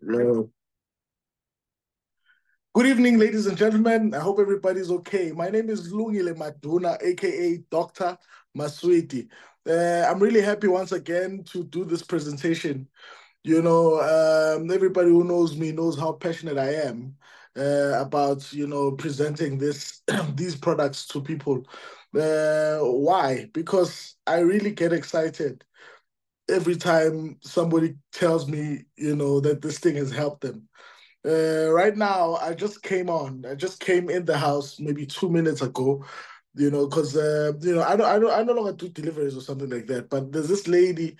Hello. Good evening, ladies and gentlemen. I hope everybody's okay. My name is Lungile Maduna, aka Dr. Maswiti. Uh, I'm really happy once again to do this presentation. You know, um, everybody who knows me knows how passionate I am uh, about you know presenting this these products to people. Uh, why? Because I really get excited every time somebody tells me, you know, that this thing has helped them. Uh, right now, I just came on. I just came in the house maybe two minutes ago, you know, because uh, you know I don't, I don't, I no longer do deliveries or something like that. But there's this lady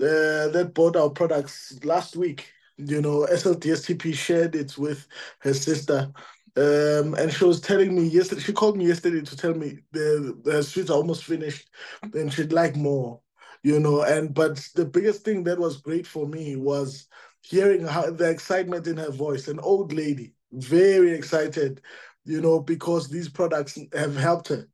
uh, that bought our products last week. You know, SLDSTP shared it with her sister. Um, and she was telling me yesterday, she called me yesterday to tell me the, the sweets are almost finished and she'd like more you know and but the biggest thing that was great for me was hearing how the excitement in her voice an old lady very excited you know because these products have helped her.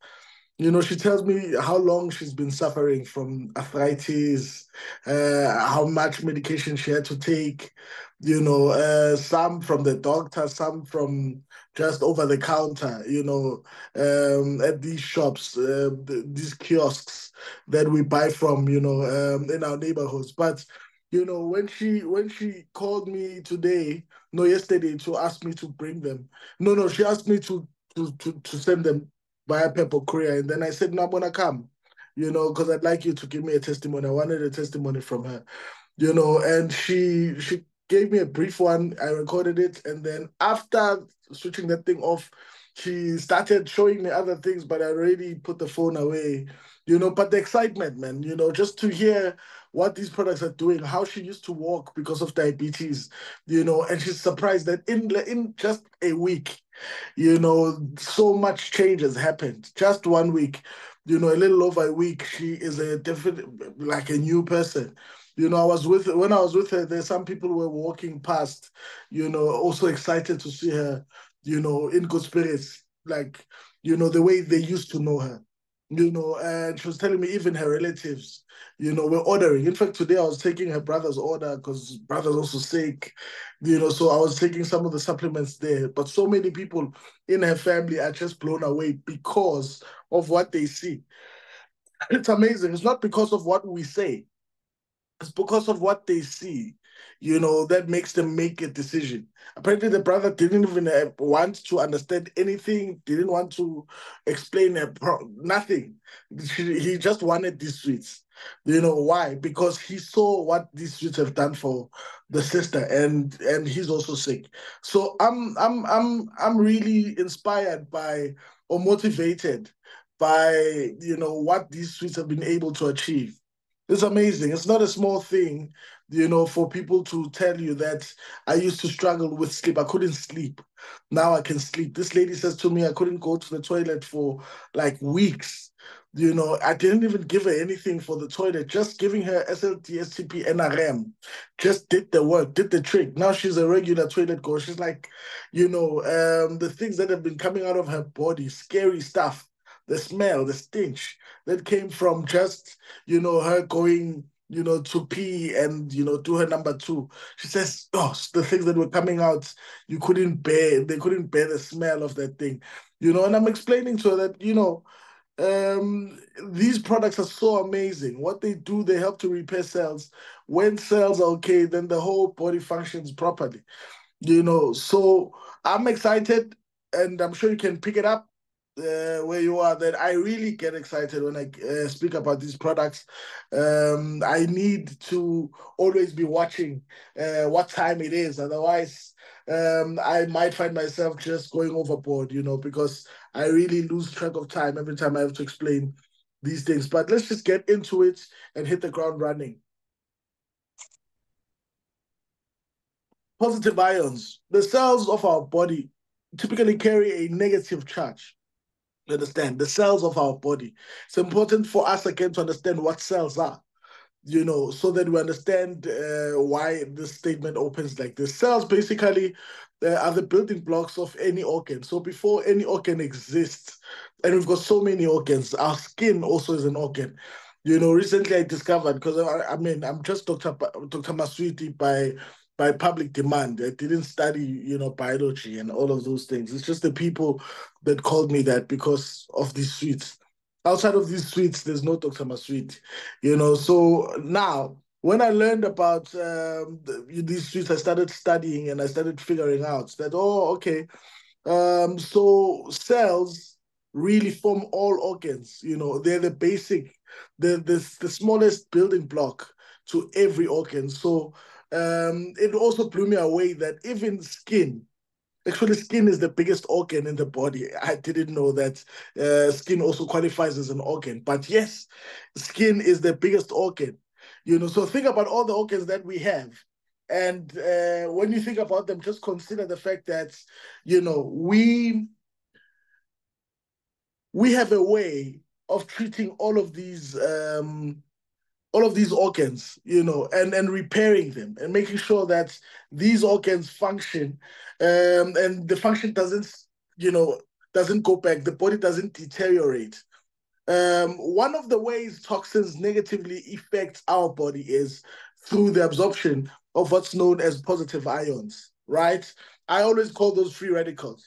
You know she tells me how long she's been suffering from arthritis uh, how much medication she had to take you know uh, some from the doctor some from just over the counter you know um, at these shops uh, these kiosks that we buy from you know um, in our neighborhoods but you know when she when she called me today no yesterday to ask me to bring them no no she asked me to to to, to send them via Pepper Korea. And then I said, no, I'm gonna come, you know, because I'd like you to give me a testimony. I wanted a testimony from her, you know, and she she gave me a brief one. I recorded it, and then after switching that thing off, she started showing me other things, but I already put the phone away, you know. But the excitement, man, you know, just to hear what these products are doing, how she used to walk because of diabetes, you know, and she's surprised that in in just a week, you know, so much change has happened. Just one week, you know, a little over a week, she is a different, like a new person. You know, I was with when I was with her. There's some people were walking past, you know, also excited to see her, you know, in good spirits, like you know the way they used to know her you know, and she was telling me even her relatives, you know, were ordering. In fact, today I was taking her brother's order because brother's also sick, you know, so I was taking some of the supplements there. But so many people in her family are just blown away because of what they see. It's amazing. It's not because of what we say, it's because of what they see you know, that makes them make a decision. Apparently, the brother didn't even uh, want to understand anything, didn't want to explain pro- nothing. He just wanted these sweets. You know why? Because he saw what these sweets have done for the sister, and and he's also sick. So I'm I'm I'm I'm really inspired by or motivated by you know what these sweets have been able to achieve. It's amazing. It's not a small thing you know, for people to tell you that I used to struggle with sleep. I couldn't sleep. Now I can sleep. This lady says to me, I couldn't go to the toilet for like weeks. You know, I didn't even give her anything for the toilet. Just giving her SLD, STP, NRM just did the work, did the trick. Now she's a regular toilet goer. She's like, you know, um, the things that have been coming out of her body, scary stuff, the smell, the stench that came from just, you know, her going you know, to pee and, you know, do her number two. She says, oh, the things that were coming out, you couldn't bear, they couldn't bear the smell of that thing, you know, and I'm explaining to her that, you know, um, these products are so amazing. What they do, they help to repair cells. When cells are okay, then the whole body functions properly, you know. So I'm excited and I'm sure you can pick it up uh, where you are that I really get excited when I uh, speak about these products. Um, I need to always be watching uh, what time it is, otherwise, um, I might find myself just going overboard, you know, because I really lose track of time every time I have to explain these things. But let's just get into it and hit the ground running. Positive ions. The cells of our body typically carry a negative charge. Understand? The cells of our body. It's important for us again to understand what cells are, you know, so that we understand uh, why this statement opens like this. Cells basically uh, are the building blocks of any organ. So before any organ exists, and we've got so many organs, our skin also is an organ. You know, recently I discovered because I, I, mean I'm just Dr. Dr. Maswiti by by public demand. I didn't study, you know, biology and all of those things. It's just the people that called me that because of these suites. Outside of these suites, there's no Dr. Maswiti, you know. So now, when I learned about um, the, these suites, I started studying and I started figuring out that, oh, okay, um, so cells really form all organs. You know, they're the basic, the the, the smallest building block to every organ. So um, it also blew me away that even skin, actually skin is the biggest organ in the body. I didn't know that uh, skin also qualifies as an organ, but yes, skin is the biggest organ. You know, so think about all the organs that we have. And uh, when you think about them, just consider the fact that, you know, we we have a way of treating all of these um, all of these organs, you know, and and repairing them and making sure that these organs function, um, and the function doesn't, you know, doesn't go back. The body doesn't deteriorate. Um, one of the ways toxins negatively affect our body is through the absorption of what's known as positive ions, right? I always call those free radicals.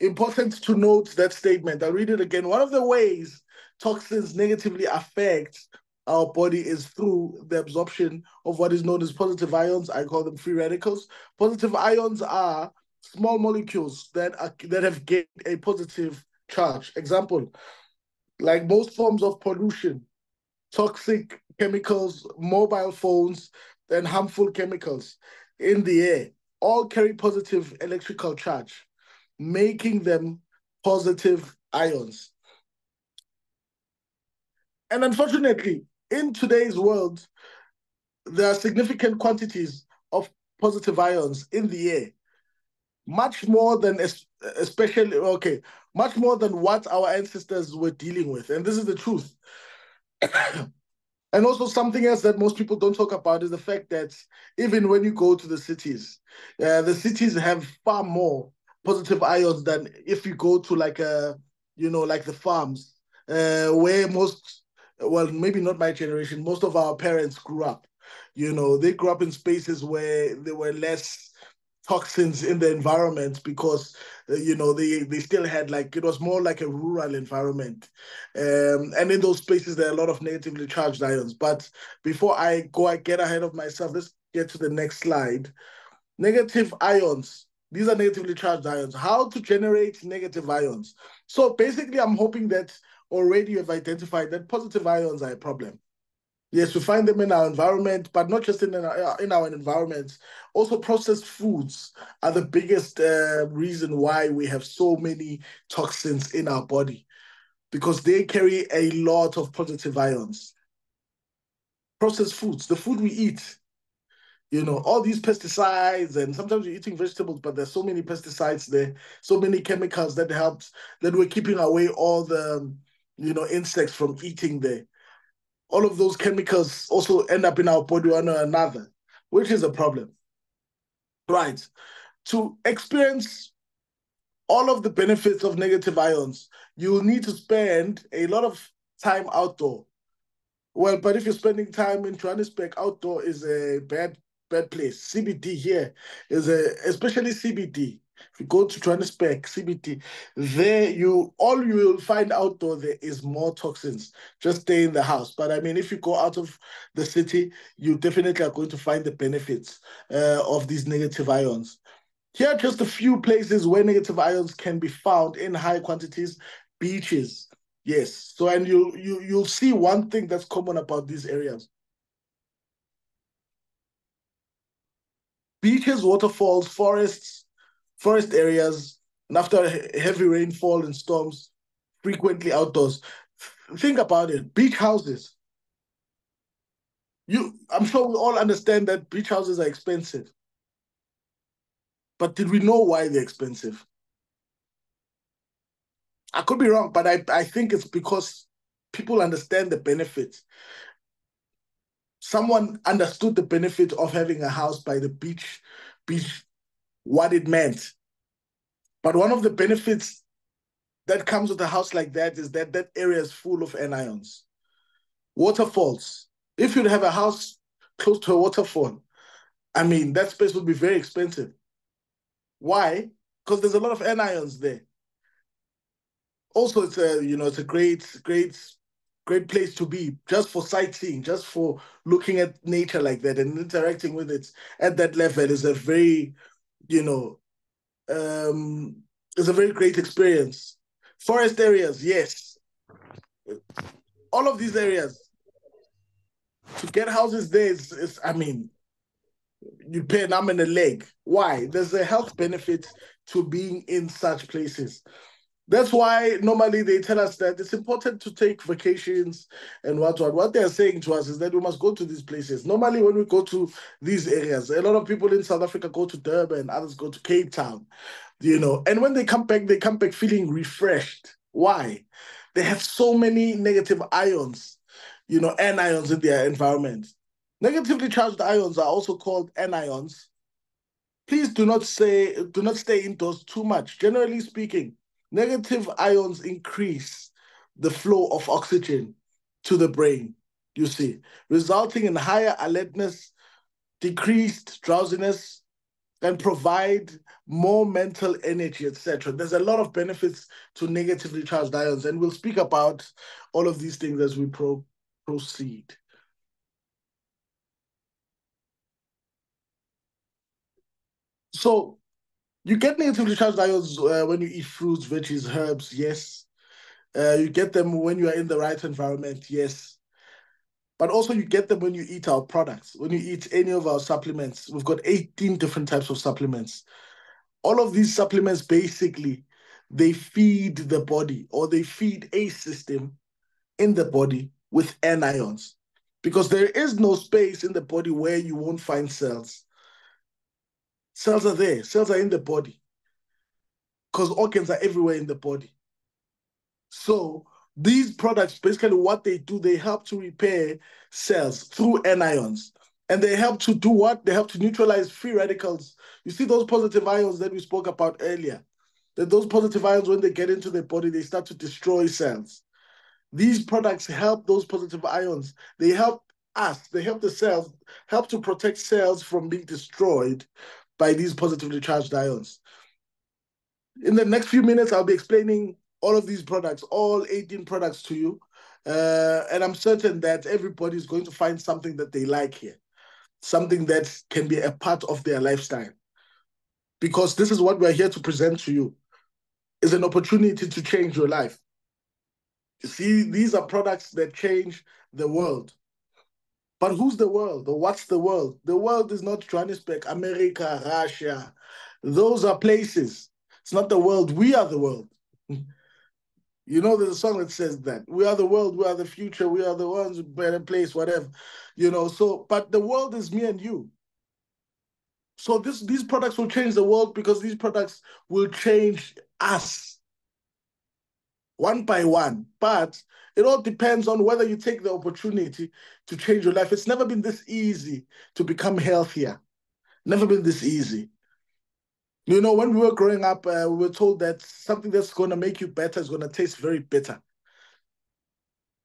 Important to note that statement. I'll read it again. One of the ways toxins negatively affect our body is through the absorption of what is known as positive ions. I call them free radicals. Positive ions are small molecules that are that have gained a positive charge. Example, like most forms of pollution, toxic chemicals, mobile phones, and harmful chemicals in the air all carry positive electrical charge, making them positive ions. And unfortunately, in today's world, there are significant quantities of positive ions in the air, much more than, especially, okay, much more than what our ancestors were dealing with. And this is the truth. and also, something else that most people don't talk about is the fact that even when you go to the cities, uh, the cities have far more positive ions than if you go to like a, you know, like the farms, uh, where most well, maybe not my generation, most of our parents grew up. You know, they grew up in spaces where there were less toxins in the environment because uh, you know they they still had like it was more like a rural environment. Um, and in those spaces there are a lot of negatively charged ions. But before i go i get ahead of myself let's get to the next slide. Negative ions. These are negatively charged ions. How to generate negative ions? So basically i'm hoping that already have identified that positive ions are a problem. Yes, we find them in our environment, but not just in our, in our environment. Also, processed foods are the biggest uh, reason why we have so many toxins in our body because they carry a lot of positive ions. Processed foods, the food we eat, you know, all these pesticides, and sometimes you're eating vegetables, but there's so many pesticides there, so many chemicals that helps that we're keeping away all the you know, insects from eating there. All of those chemicals also end up in our body one or another, which is a problem. Right. To experience all of the benefits of negative ions, you will need to spend a lot of time outdoor. Well, but if you're spending time in Johannesburg, outdoor is a bad bad place. CBD here is a especially CBD if you go to Johannesburg, CBD, there you all you will find out though there is more toxins. Just stay in the house. But I mean, if you go out of the city, you definitely are going to find the benefits uh, of these negative ions. Here are just a few places where negative ions can be found in high quantities. Beaches, yes. So and you you you'll see one thing that's common about these areas. Beaches, waterfalls, forests, forest areas, and after heavy rainfall and storms, frequently outdoors. Think about it, beach houses. You, I'm sure we all understand that beach houses are expensive. But did we know why they're expensive? I could be wrong, but I, I think it's because people understand the benefits. Someone understood the benefit of having a house by the beach, beach what it meant. But one of the benefits that comes with a house like that is that that area is full of anions. Waterfalls. If you'd have a house close to a waterfall, I mean, that space would be very expensive. Why? Because there's a lot of anions there. Also, it's a you know it's a great great great place to be just for sightseeing, just for looking at nature like that and interacting with it at that level is a very you know um is a very great experience. Forest areas, yes. All of these areas to get houses there is, is I mean, you pay an arm and a leg. Why? There's a health benefit to being in such places. That's why normally they tell us that it's important to take vacations and what what. What they're saying to us is that we must go to these places. Normally, when we go to these areas, a lot of people in South Africa go to Durban, others go to Cape Town, you know. And when they come back, they come back feeling refreshed. Why? They have so many negative ions, you know, anions in their environment. Negatively charged ions are also called anions. Please do not say do not stay indoors too much. Generally speaking, negative ions increase the flow of oxygen to the brain, you see, resulting in higher alertness, decreased drowsiness, and provide more mental energy, etc. There's a lot of benefits to negatively charged ions, and we'll speak about all of these things as we pro proceed. So you get negatively charged ions uh, when you eat fruits, veggies, herbs, yes. Uh, you get them when you are in the right environment, yes. But also you get them when you eat our products, when you eat any of our supplements. We've got 18 different types of supplements. All of these supplements basically they feed the body or they feed a system in the body with anions because there is no space in the body where you won't find cells. Cells are there, cells are in the body because organs are everywhere in the body. So these products, basically what they do, they help to repair cells through anions. And they help to do what? They help to neutralize free radicals. You see those positive ions that we spoke about earlier. That those positive ions, when they get into the body, they start to destroy cells. These products help those positive ions. They help us, they help the cells, help to protect cells from being destroyed by these positively charged ions. In the next few minutes, I'll be explaining all of these products, all 18 products to you. Uh, and I'm certain that everybody is going to find something that they like here, something that can be a part of their lifestyle. Because this is what we're here to present to you, is an opportunity to change your life. You see, these are products that change the world. But who's the world or what's the world? The world is not Johannesburg, America, Russia. Those are places. It's not the world. We are the world. You know, there's a song that says that we are the world, we are the future, we are the ones better place, whatever. You know, so but the world is me and you. So this these products will change the world because these products will change us one by one. But it all depends on whether you take the opportunity to change your life. It's never been this easy to become healthier. Never been this easy. You know, when we were growing up, uh, we were told that something that's going to make you better is going to taste very bitter.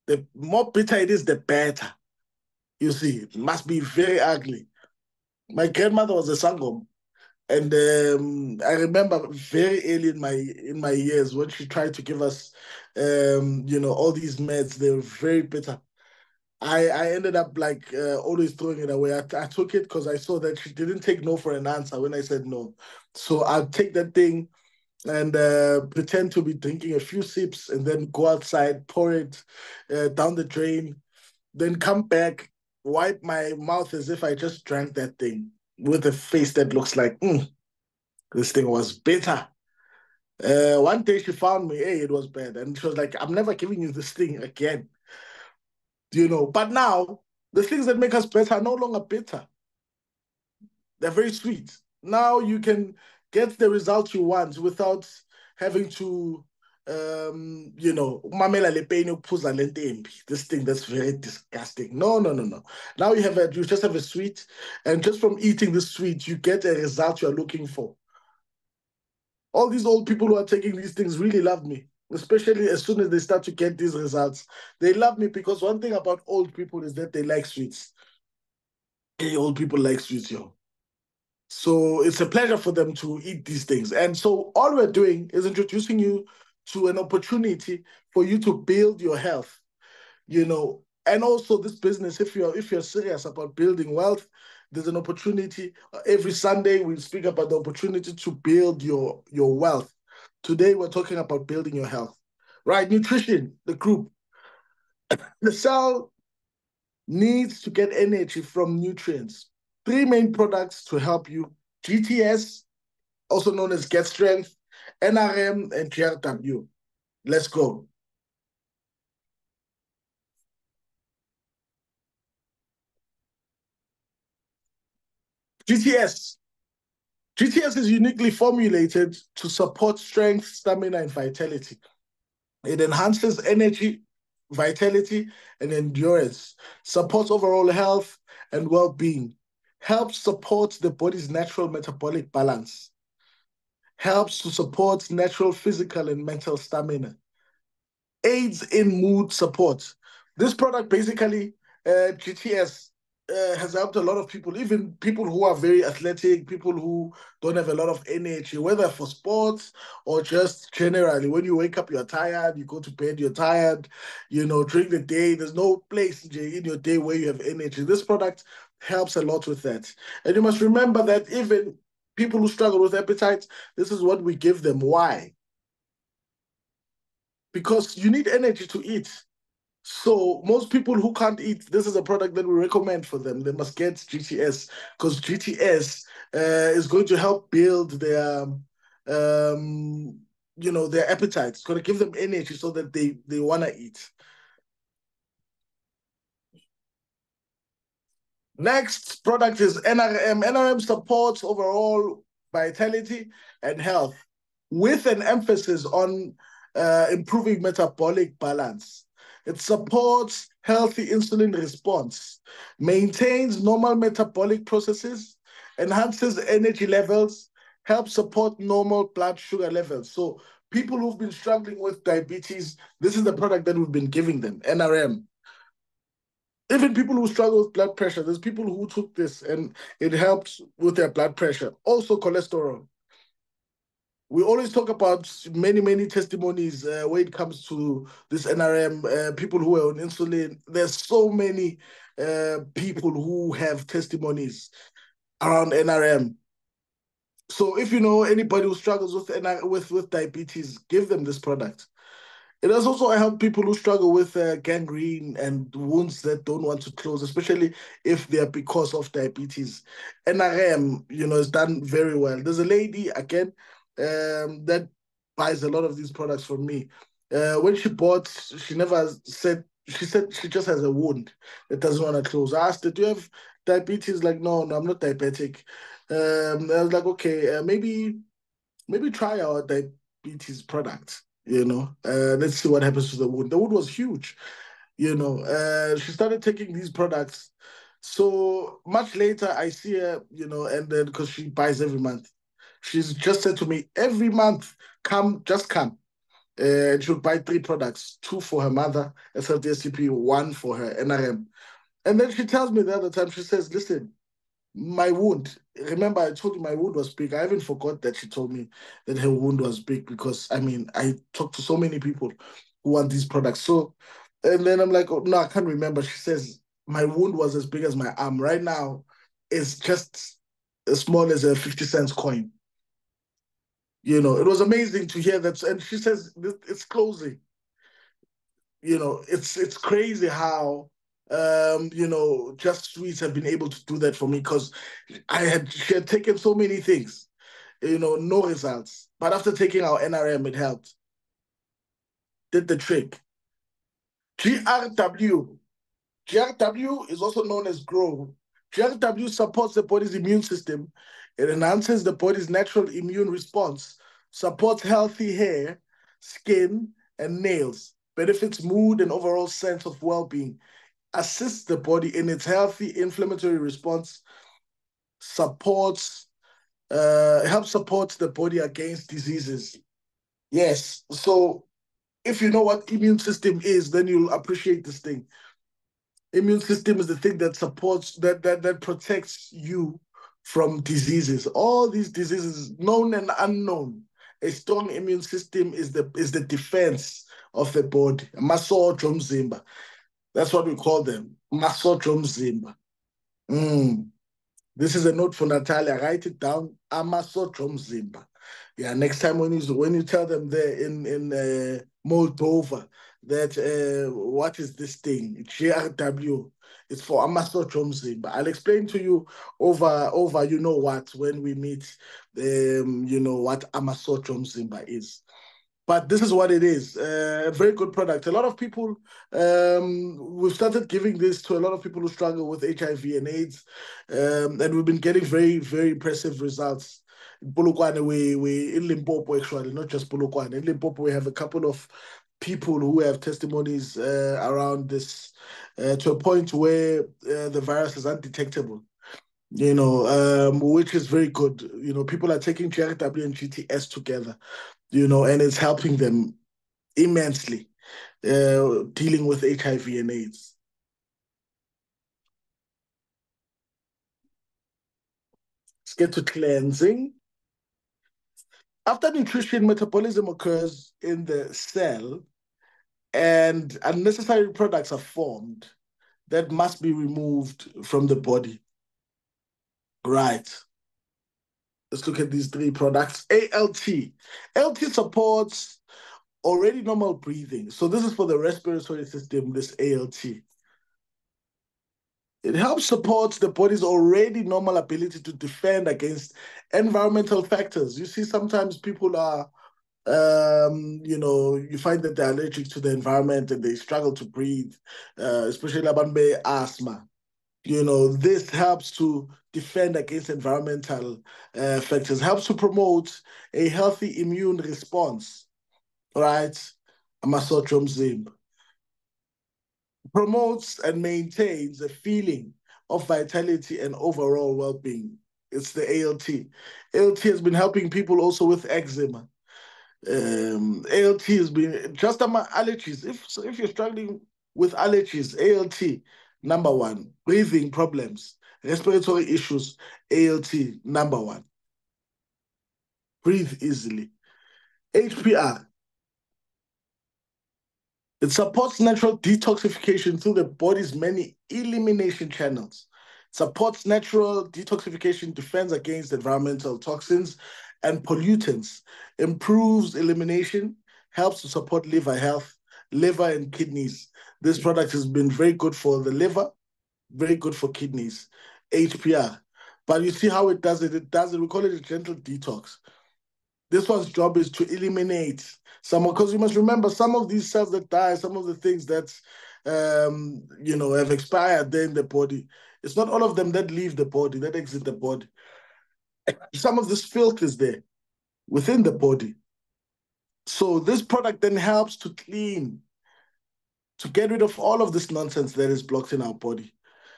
The more bitter it is, the better. You see, it must be very ugly. My grandmother was a sangom. And um, I remember very early in my in my years when she tried to give us, um, you know, all these meds. They were very bitter. I I ended up like uh, always throwing it away. I, I took it because I saw that she didn't take no for an answer when I said no. So I'll take that thing and uh, pretend to be drinking a few sips and then go outside, pour it uh, down the drain, then come back, wipe my mouth as if I just drank that thing with a face that looks like, mm, this thing was bitter. Uh, one day she found me, hey, it was bad. And she was like, I'm never giving you this thing again. You know, but now the things that make us better are no longer bitter. They're very sweet. Now you can get the results you want without having to um, you know, mamela le pain ukuphuza le This thing that's very disgusting. No, no, no, no. Now you have a you just have a sweet, and just from eating the sweet, you get a result you're looking for. All these old people who are taking these things really love me, especially as soon as they start to get these results. They love me because one thing about old people is that they like sweets. Hey, old people like sweets, yo. So it's a pleasure for them to eat these things. And so all we're doing is introducing you to an opportunity for you to build your health, you know, and also this business, if you're if you're serious about building wealth, there's an opportunity. Uh, every Sunday we speak about the opportunity to build your your wealth. Today we're talking about building your health. Right? Nutrition, the group. The cell needs to get energy from nutrients three main products to help you GTS, also known as Get Strength, NRM, and GRW. Let's go. GTS. GTS is uniquely formulated to support strength, stamina, and vitality. It enhances energy, vitality, and endurance, supports overall health and well being, helps support the body's natural metabolic balance, helps to support natural physical and mental stamina, aids in mood support. This product basically, uh, GTS, uh, has helped a lot of people, even people who are very athletic, people who don't have a lot of energy, whether for sports or just generally. When you wake up, you're tired, you go to bed, you're tired, you know, during the day, there's no place in your day where you have energy. This product helps a lot with that. And you must remember that even people who struggle with appetite, this is what we give them. Why? Because you need energy to eat. So most people who can't eat, this is a product that we recommend for them. They must get GTS because GTS uh, is going to help build their, um, you know, their appetite. It's going to give them energy so that they they want to eat. Next product is NRM. NRM supports overall vitality and health with an emphasis on uh, improving metabolic balance. It supports healthy insulin response, maintains normal metabolic processes, enhances energy levels, helps support normal blood sugar levels. So people who've been struggling with diabetes, this is the product that we've been giving them, NRM even people who struggle with blood pressure, there's people who took this and it helps with their blood pressure. Also, cholesterol. We always talk about many, many testimonies uh, when it comes to this NRM, uh, people who are on insulin. There's so many uh, people who have testimonies around NRM. So if you know anybody who struggles with with with diabetes, give them this product. It has also helped people who struggle with uh, gangrene and wounds that don't want to close, especially if they are because of diabetes. NRM, you know, is done very well. There's a lady again um, that buys a lot of these products from me. Uh, when she bought, she never said. She said she just has a wound that doesn't want to close. I asked her, "Do you have diabetes?" Like, no, no, I'm not diabetic. Um, I was like, okay, uh, maybe, maybe try our diabetes product you know. Uh, let's see what happens to the wound. The wound was huge, you know. Uh, she started taking these products. So much later, I see her, you know, and then because she buys every month, she's just said to me, every month, come, just come. Uh, and she'll buy three products, two for her mother, SLDSCP, one for her NRM. And then she tells me the other time, she says, listen, my wound. Remember, I told you my wound was big. I even forgot that she told me that her wound was big because I mean, I talked to so many people who want these products. So, and then I'm like, oh, no, I can't remember. She says my wound was as big as my arm. Right now, it's just as small as a 50 cents coin. You know, it was amazing to hear that. And she says it's closing. You know, it's it's crazy how um, you know, Just Sweets have been able to do that for me because I had she had taken so many things, you know, no results. But after taking our NRM, it helped. Did the trick. GRW. GRW is also known as Grow. GRW supports the body's immune system. It enhances the body's natural immune response, supports healthy hair, skin, and nails, benefits mood and overall sense of well-being assists the body in its healthy inflammatory response, supports, uh, helps support the body against diseases. Yes. So if you know what immune system is, then you'll appreciate this thing. Immune system is the thing that supports that that that protects you from diseases. All these diseases, known and unknown. A strong immune system is the is the defense of the body. Masosha omzimba. That's what we call them. Masosha omzimba. Mm. This is a note for Natalia. Write it down. Amasosha omzimba. Yeah, next time when you when you tell them there in in uh, Moldova that uh, what is this thing? GRW. It's for Amasosha omzimba. I'll explain to you over over you know what when we meet um, you know what Amasosha omzimba is but this is what it is uh, a very good product a lot of people um, we've started giving this to a lot of people who struggle with hiv and aids um, and we've been getting very very impressive results in we, we in Limpopo actually, not just Polokwane. In Limpopo, we have a couple of people who have testimonies uh, around this uh, to a point where uh, the virus is undetectable you know, um, which is very good. You know, people are taking GRW and GTS together you know, and it's helping them immensely uh, dealing with HIV and AIDS. Let's get to cleansing. After nutrition, metabolism occurs in the cell and unnecessary products are formed that must be removed from the body. Right. Let's look at these three products. ALT. ALT supports already normal breathing. So this is for the respiratory system, this ALT. It helps support the body's already normal ability to defend against environmental factors. You see, sometimes people are, um, you know, you find that they're allergic to the environment and they struggle to breathe, uh, especially about asthma you know this helps to defend against environmental uh, factors helps to promote a healthy immune response right? Amasosha omzimba promotes and maintains a feeling of vitality and overall well-being. It's the ALT ALT has been helping people also with eczema. Um, ALT has been just among allergies. If if you're struggling with allergies ALT number one. Breathing problems, respiratory issues, ALT, number one. Breathe easily. HPR. It supports natural detoxification through the body's many elimination channels. Supports natural detoxification, defense against environmental toxins and pollutants, improves elimination, helps to support liver health, liver and kidneys. This product has been very good for the liver, very good for kidneys, HPR. But you see how it does it? It does it. We call it a gentle detox. This one's job is to eliminate some, because you must remember some of these cells that die, some of the things that, um, you know, have expired there in the body. It's not all of them that leave the body, that exit the body. Some of this filth is there within the body. So this product then helps to clean, to get rid of all of this nonsense that is blocked in our body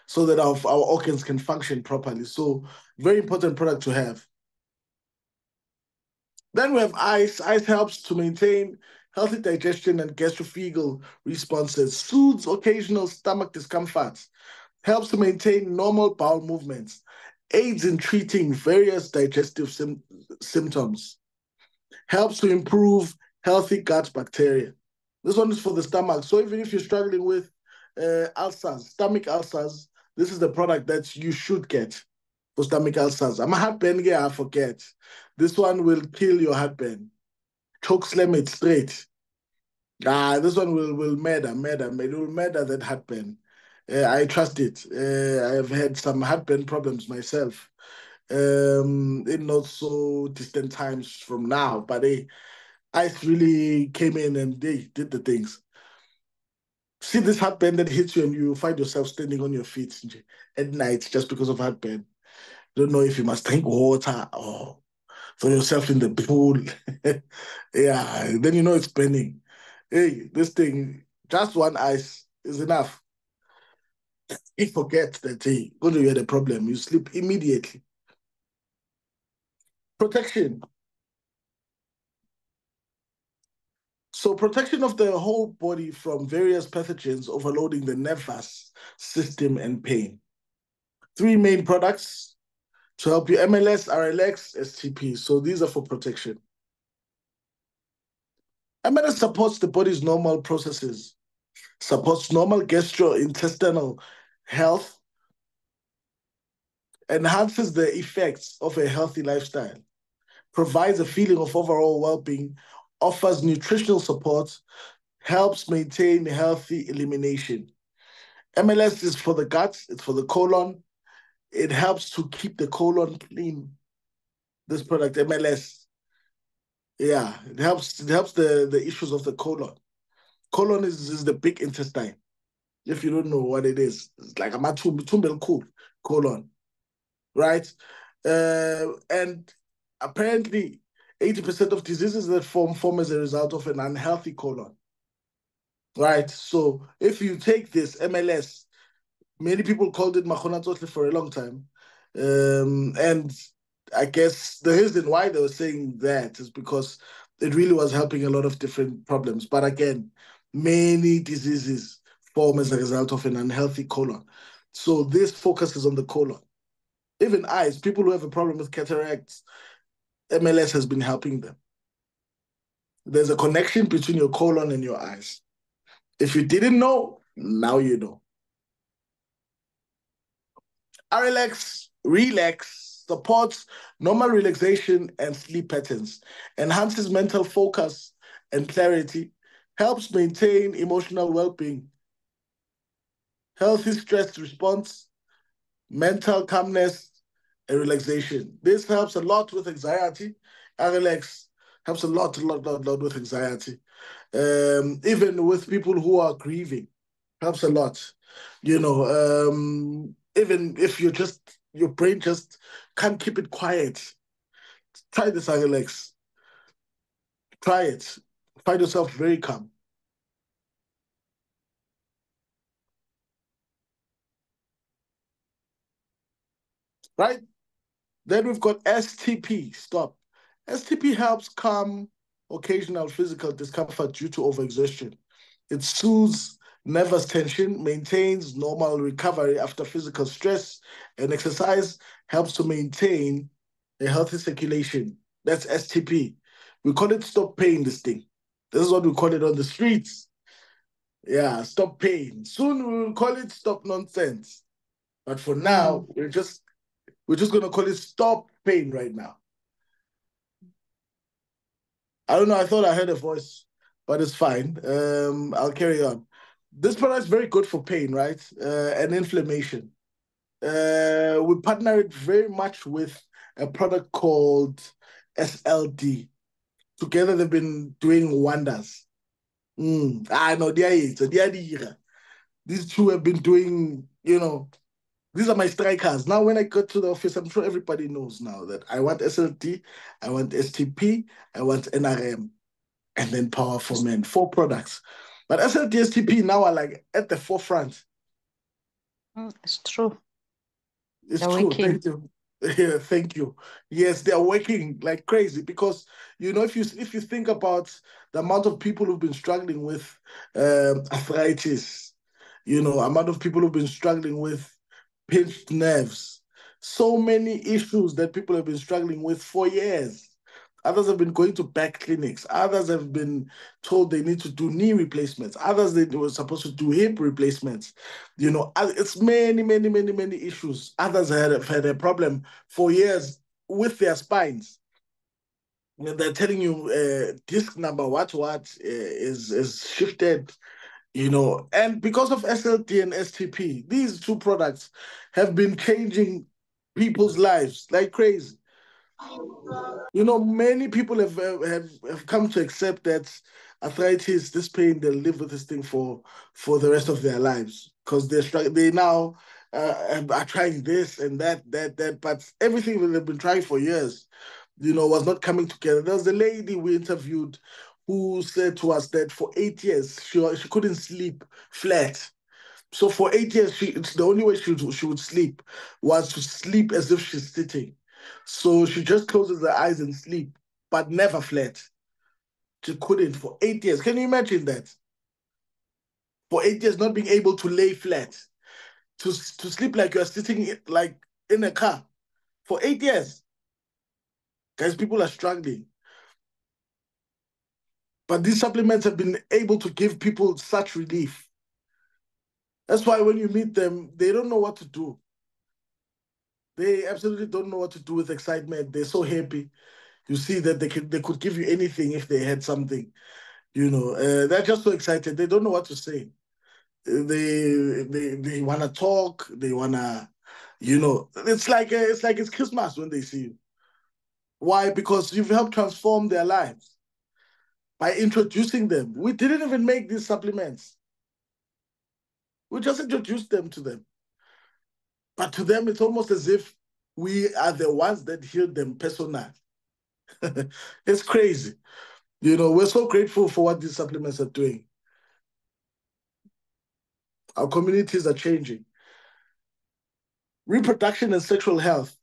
so that our, our organs can function properly. So very important product to have. Then we have ice. Ice helps to maintain healthy digestion and gastroesophageal responses, soothes occasional stomach discomforts, helps to maintain normal bowel movements, aids in treating various digestive symptoms, helps to improve healthy gut bacteria. This one is for the stomach. So even if you're struggling with uh, ulcers, stomach ulcers, this is the product that you should get for stomach ulcers. I'm a heartburn guy, I forget. This one will kill your heartburn. Choke slam it straight. Ah, this one will will murder, murder, it will murder that heartburn. Uh, I trust it. Uh, I have had some heartburn problems myself um, in not so distant times from now, but they, ice really came in and they did the things. See this heartburn that hits you and you find yourself standing on your feet at night just because of heartburn. Don't know if you must drink water or throw yourself in the pool. yeah, then you know it's burning. Hey, this thing, just one ice is enough. You forget that, hey, when you had a problem, you sleep immediately. Protection. So protection of the whole body from various pathogens overloading the nervous system and pain. Three main products, to help you. MLS, RLX, STP. So these are for protection. MLS supports the body's normal processes, supports normal gastrointestinal health, enhances the effects of a healthy lifestyle, provides a feeling of overall well-being, offers nutritional support, helps maintain healthy elimination. MLS is for the gut, it's for the colon. It helps to keep the colon clean. This product, MLS. Yeah, it helps it helps the, the issues of the colon. Colon is, is the big intestine. If you don't know what it is, it's like a cool colon. Right? Uh, and apparently 80% of diseases that form form as a result of an unhealthy colon right? So if you take this MLS, many people called it Mahonatotli for a long time. Um, and I guess the reason why they were saying that is because it really was helping a lot of different problems. But again, many diseases form as a result of an unhealthy colon. So this focuses on the colon. Even eyes, people who have a problem with cataracts, MLS has been helping them. There's a connection between your colon and your eyes. If you didn't know, now you know. RLX, relax, supports normal relaxation and sleep patterns, enhances mental focus and clarity, helps maintain emotional well-being, healthy stress response, mental calmness, and relaxation. This helps a lot with anxiety. RLX helps a lot, a lot, lot, lot with anxiety um, even with people who are grieving, helps a lot. You know, um, even if you just your brain just can't keep it quiet, try this Alex. Try it. Find yourself very calm. Right? Then we've got STP. Stop. STP helps calm occasional physical discomfort due to overexertion. It soothes nervous tension, maintains normal recovery after physical stress, and exercise helps to maintain a healthy circulation. That's STP. We call it stop pain, this thing. This is what we call it on the streets. Yeah, stop pain. Soon we will call it stop nonsense. But for now, mm. we're just we're just gonna call it stop pain right now. I don't know. I thought I heard a voice, but it's fine. Um, I'll carry on. This product is very good for pain, right? Uh, and inflammation. Uh, we partnered very much with a product called SLD. Together, they've been doing wonders. Mm, I know are These two have been doing, you know, these are my strikers. Now, when I go to the office, I'm sure everybody knows now that I want SLD, I want STP, I want NRM, and then Power for Men. Four products. But SLD, STP now are like at the forefront. Mm, it's true. It's They're true. Working. Thank you. Yeah, thank you. Yes, they are working like crazy because you know if you if you think about the amount of people who've been struggling with um, arthritis, you know, amount of people who've been struggling with pinched nerves, so many issues that people have been struggling with for years. Others have been going to back clinics. Others have been told they need to do knee replacements. Others they were supposed to do hip replacements. You know, it's many, many, many, many issues. Others had, had a problem for years with their spines. They're telling you uh, disc number what what uh, is is shifted you know, and because of SLD and STP, these two products have been changing people's lives like crazy. You know, many people have have, have come to accept that arthritis, this pain, they'll live with this thing for for the rest of their lives because they're struggling, they now uh, are trying this and that, that, that, but everything that they've been trying for years, you know, was not coming together. There was a lady we interviewed who said to us that for eight years she, she couldn't sleep flat. So for eight years, she the only way she would, she would sleep was to sleep as if she's sitting. So she just closes her eyes and sleep, but never flat. She couldn't for eight years. Can you imagine that? For eight years, not being able to lay flat, to to sleep like you're sitting like in a car. for eight years. Guys, people are struggling. But these supplements have been able to give people such relief. That's why when you meet them, they don't know what to do. They absolutely don't know what to do with excitement. They're so happy. You see that they could they could give you anything if they had something. You know, uh, they're just so excited. They don't know what to say. They they they want to talk. They want to, you know, it's like uh, it's like it's Christmas when they see you. Why? Because you've helped transform their lives by introducing them. We didn't even make these supplements. We just introduced them to them. But to them, it's almost as if we are the ones that healed them personally. it's crazy. You know, we're so grateful for what these supplements are doing. Our communities are changing. Reproduction and sexual health.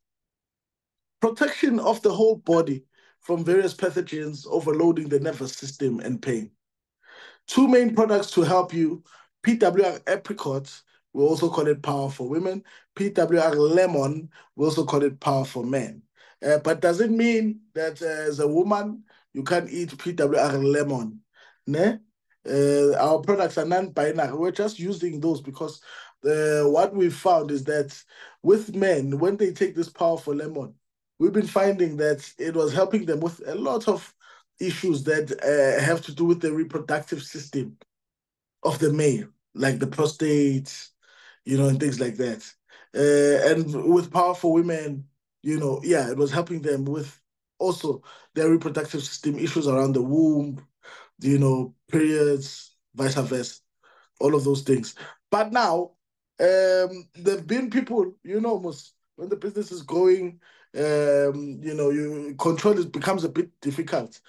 Protection of the whole body from various pathogens overloading the nervous system and pain. Two main products to help you PWR apricot, we also call it power for women. PWR lemon, we also call it power for men. Uh, but does it mean that uh, as a woman, you can't eat PWR lemon? Ne? Uh, our products are non-binary. We're just using those because uh, what we found is that with men, when they take this powerful lemon, we've been finding that it was helping them with a lot of issues that uh, have to do with the reproductive system of the male, like the prostate, you know, and things like that. Uh, and with powerful women, you know, yeah, it was helping them with also their reproductive system issues around the womb, you know, periods, vice versa, all of those things. But now, um, there've been people, you know, when the business is going, um, you know, you control it becomes a bit difficult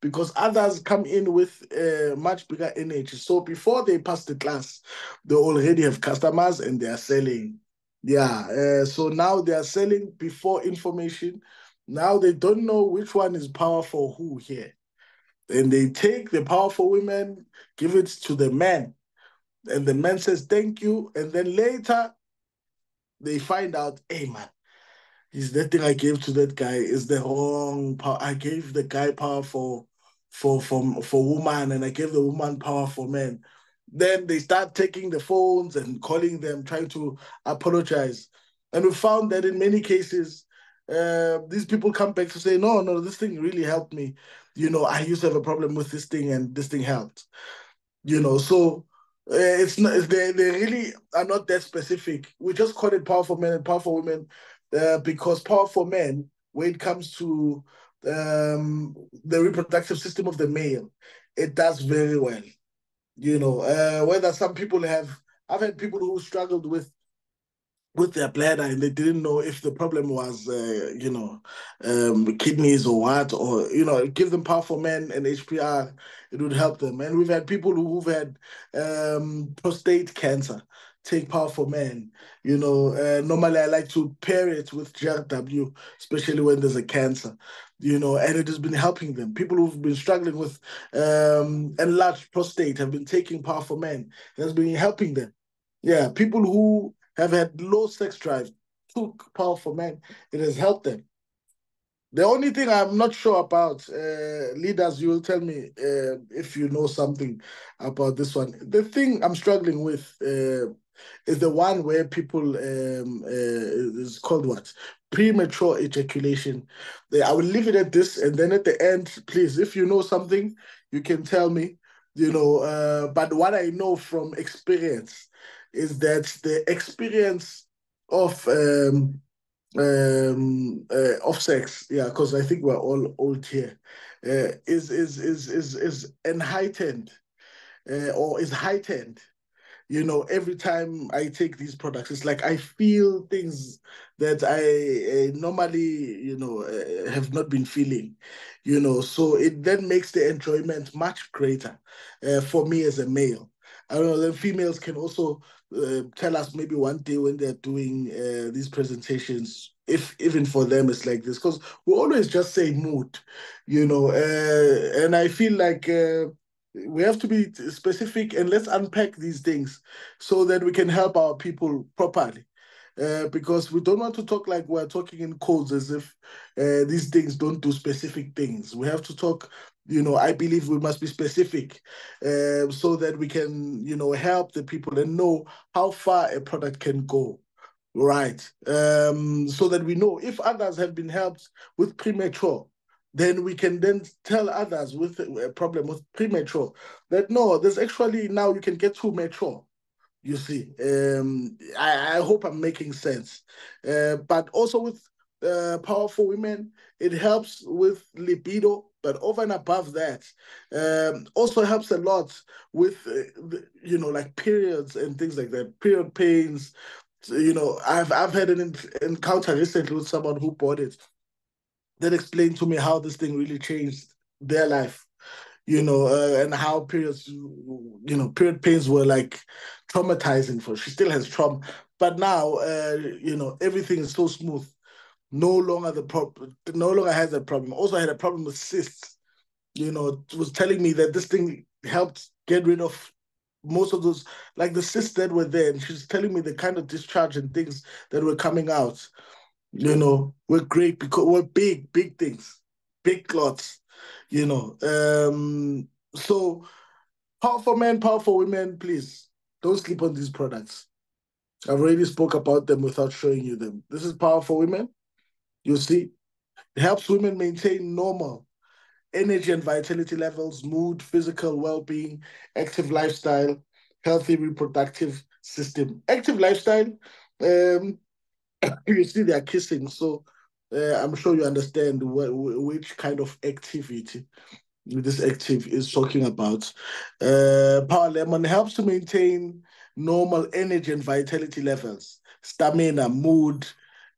because others come in with uh, much bigger energy. So before they pass the class, they already have customers and they are selling. Yeah. Uh, so now they are selling before information. Now they don't know which one is powerful who here. And they take the powerful women, give it to the man. And the man says, thank you. And then later they find out, hey man, is that thing I gave to that guy is the wrong power. I gave the guy power for for for for woman and I gave the woman power for men. Then they start taking the phones and calling them, trying to apologize. And we found that in many cases, uh, these people come back to say, no, no, this thing really helped me. You know, I used to have a problem with this thing and this thing helped. You know, so uh, it's not, they, they really are not that specific. We just call it powerful men and powerful women uh, because powerful men, when it comes to um, the reproductive system of the male, it does very well. You know, uh, whether some people have, I've had people who struggled with with their bladder and they didn't know if the problem was, uh, you know, um, kidneys or what, or, you know, give them powerful men and HPR, it would help them. And we've had people who've had um, prostate cancer take powerful men. You know, uh, normally I like to pair it with GRW, especially when there's a cancer you know, and it has been helping them. People who've been struggling with um, enlarged prostate have been taking powerful men. It has been helping them. Yeah, people who have had low sex drive took powerful men. It has helped them. The only thing I'm not sure about, uh, leaders, you will tell me uh, if you know something about this one. The thing I'm struggling with uh, is the one where people um, uh, is called what premature ejaculation. I will leave it at this, and then at the end, please, if you know something, you can tell me. You know, uh, but what I know from experience is that the experience of um, um, uh, of sex, yeah, because I think we're all old here, uh, is is is is is enheightened uh, or is heightened you know, every time I take these products, it's like I feel things that I uh, normally, you know, uh, have not been feeling, you know. So it then makes the enjoyment much greater uh, for me as a male. I don't know. Females can also uh, tell us maybe one day when they're doing uh, these presentations, if even for them it's like this, because we always just say mood, you know. Uh, and I feel like we have to be specific and let's unpack these things so that we can help our people properly uh, because we don't want to talk like we're talking in codes as if uh, these things don't do specific things. We have to talk, you know, I believe we must be specific uh, so that we can, you know, help the people and know how far a product can go. Right. Um, so that we know if others have been helped with premature, then we can then tell others with a problem with premature that no, there's actually now you can get to mature you see, um, I, I hope I'm making sense. Uh, but also with uh, powerful women, it helps with libido. But over and above that, um, also helps a lot with, uh, you know, like periods and things like that, period pains. You know, I've I've had an encounter recently with someone who bought it that explained to me how this thing really changed their life you know, uh, and how periods, you know, period pains were like traumatizing for. Her. She still has trauma, but now, uh, you know, everything is so smooth. No longer the problem. No longer has a problem. Also, I had a problem with cysts. You know, was telling me that this thing helped get rid of most of those, like the cysts that were there. And she's telling me the kind of discharge and things that were coming out. You know, we're great because we're big, big things, big clots you know. Um, so powerful men, powerful women, please don't sleep on these products. I've already spoke about them without showing you them. This is powerful women. You see, it helps women maintain normal energy and vitality levels, mood, physical well-being, active lifestyle, healthy reproductive system. Active lifestyle, um, you see they are kissing. So uh, I'm sure you understand what, which kind of activity this active is talking about. Uh, Power Lemon helps to maintain normal energy and vitality levels, stamina, mood,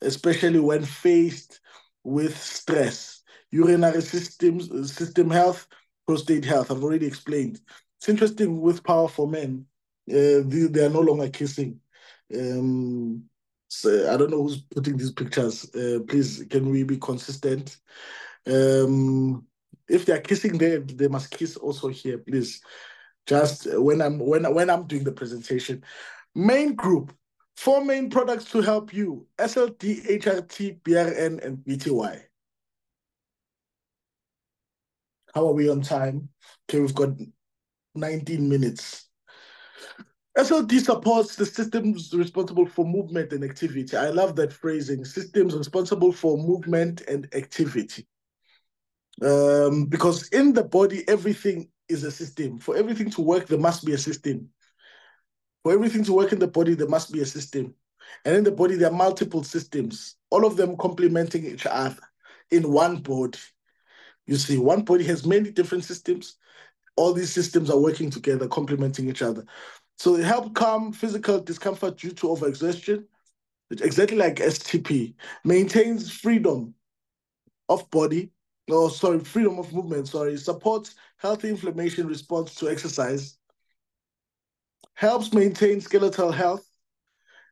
especially when faced with stress, urinary systems, system health, prostate health. I've already explained. It's interesting with Power for Men, uh, they, they, are no longer kissing. Um, so I don't know who's putting these pictures. Uh, please, can we be consistent? Um, if they are kissing there, they must kiss also here, please. Just when I'm when when I'm doing the presentation. Main group, four main products to help you: SLD, HRT, BRN, and BTY. How are we on time? Okay, we've got 19 minutes. SLD supports the systems responsible for movement and activity. I love that phrasing, systems responsible for movement and activity. Um, because in the body, everything is a system. For everything to work, there must be a system. For everything to work in the body, there must be a system. And in the body, there are multiple systems, all of them complementing each other in one body. You see, one body has many different systems. All these systems are working together, complementing each other. So it helps calm physical discomfort due to overexertion, exactly like STP, maintains freedom of body, oh, sorry, freedom of movement, sorry, supports healthy inflammation response to exercise, helps maintain skeletal health,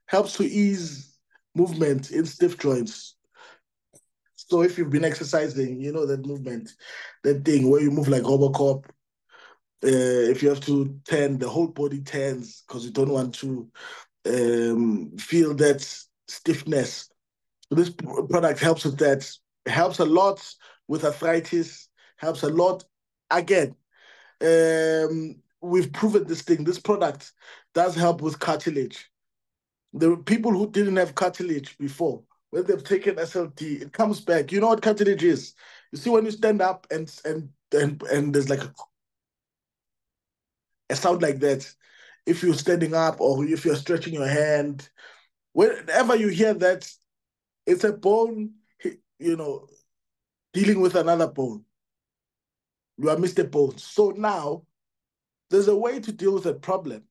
helps to ease movement in stiff joints. So if you've been exercising, you know that movement, that thing where you move like Robocop, uh, if you have to turn, the whole body turns because you don't want to um, feel that stiffness. So this product helps with that. It helps a lot with arthritis. Helps a lot. Again, um, we've proven this thing. This product does help with cartilage. The people who didn't have cartilage before, when they've taken SLD, it comes back. You know what cartilage is? You see when you stand up and and and and there's like a a sound like that, if you're standing up or if you're stretching your hand, whenever you hear that, it's a bone, you know, dealing with another bone. You are Mr. Bone. So now there's a way to deal with that problem.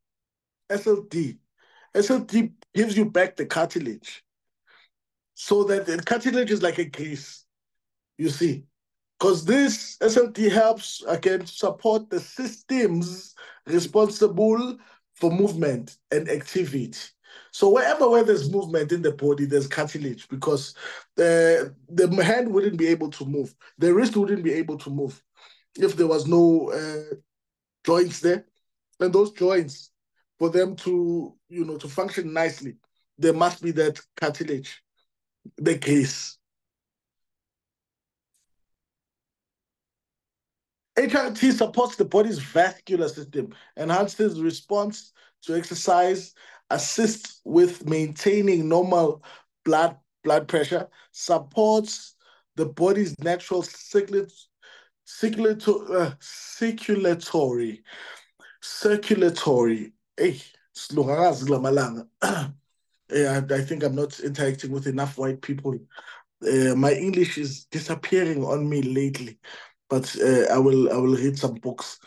SLD. SLD gives you back the cartilage. So that the cartilage is like a grease, you see. Because this SLD helps, again, support the systems responsible for movement and activity. So wherever where there's movement in the body, there's cartilage because the the hand wouldn't be able to move, the wrist wouldn't be able to move if there was no uh, joints there, and those joints for them to you know to function nicely, there must be that cartilage, the case. HRT supports the body's vascular system, enhances response to exercise, assists with maintaining normal blood blood pressure, supports the body's natural circulatory uh, circulatory circulatory. Hey, yeah, I think I'm not interacting with enough white people. Uh, my English is disappearing on me lately, but uh, I will I will read some books.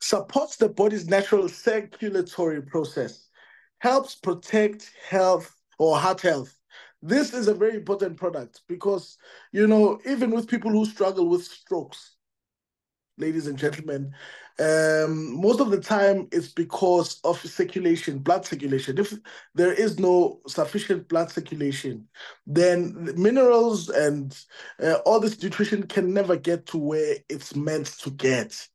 Supports the body's natural circulatory process, helps protect health or heart health. This is a very important product because you know even with people who struggle with strokes, ladies and gentlemen, um, most of the time it's because of circulation, blood circulation. If there is no sufficient blood circulation, then minerals and uh, all this nutrition can never get to where it's meant to get.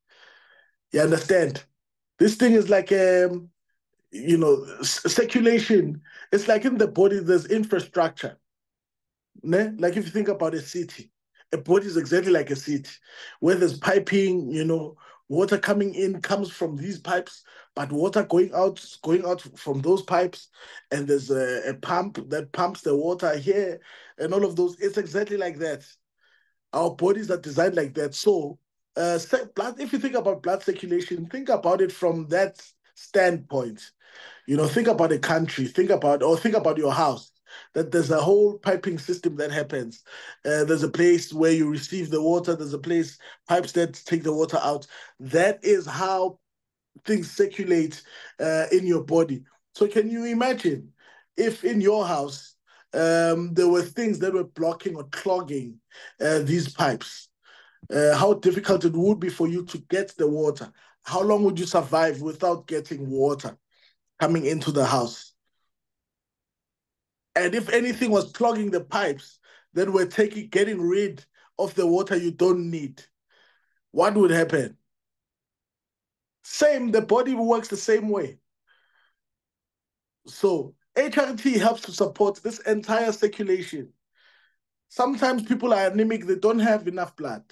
You understand? This thing is like um, you know, circulation. It's like in the body, there's infrastructure. Ne? Like if you think about a city, a body is exactly like a city, where there's piping, you know, water coming in comes from these pipes, but water going out going out from those pipes, and there's a, a pump that pumps the water here, and all of those. It's exactly like that. Our bodies are designed like that. So, uh, blood. If you think about blood circulation, think about it from that standpoint. You know, think about a country. Think about or think about your house that there's a whole piping system that happens. Uh, there's a place where you receive the water. There's a place pipes that take the water out. That is how things circulate uh, in your body. So can you imagine if in your house um, there were things that were blocking or clogging uh, these pipes? Uh, how difficult it would be for you to get the water. How long would you survive without getting water coming into the house? And if anything was clogging the pipes, then we're taking getting rid of the water you don't need. What would happen? Same, the body works the same way. So HRT helps to support this entire circulation. Sometimes people are anemic, they don't have enough blood.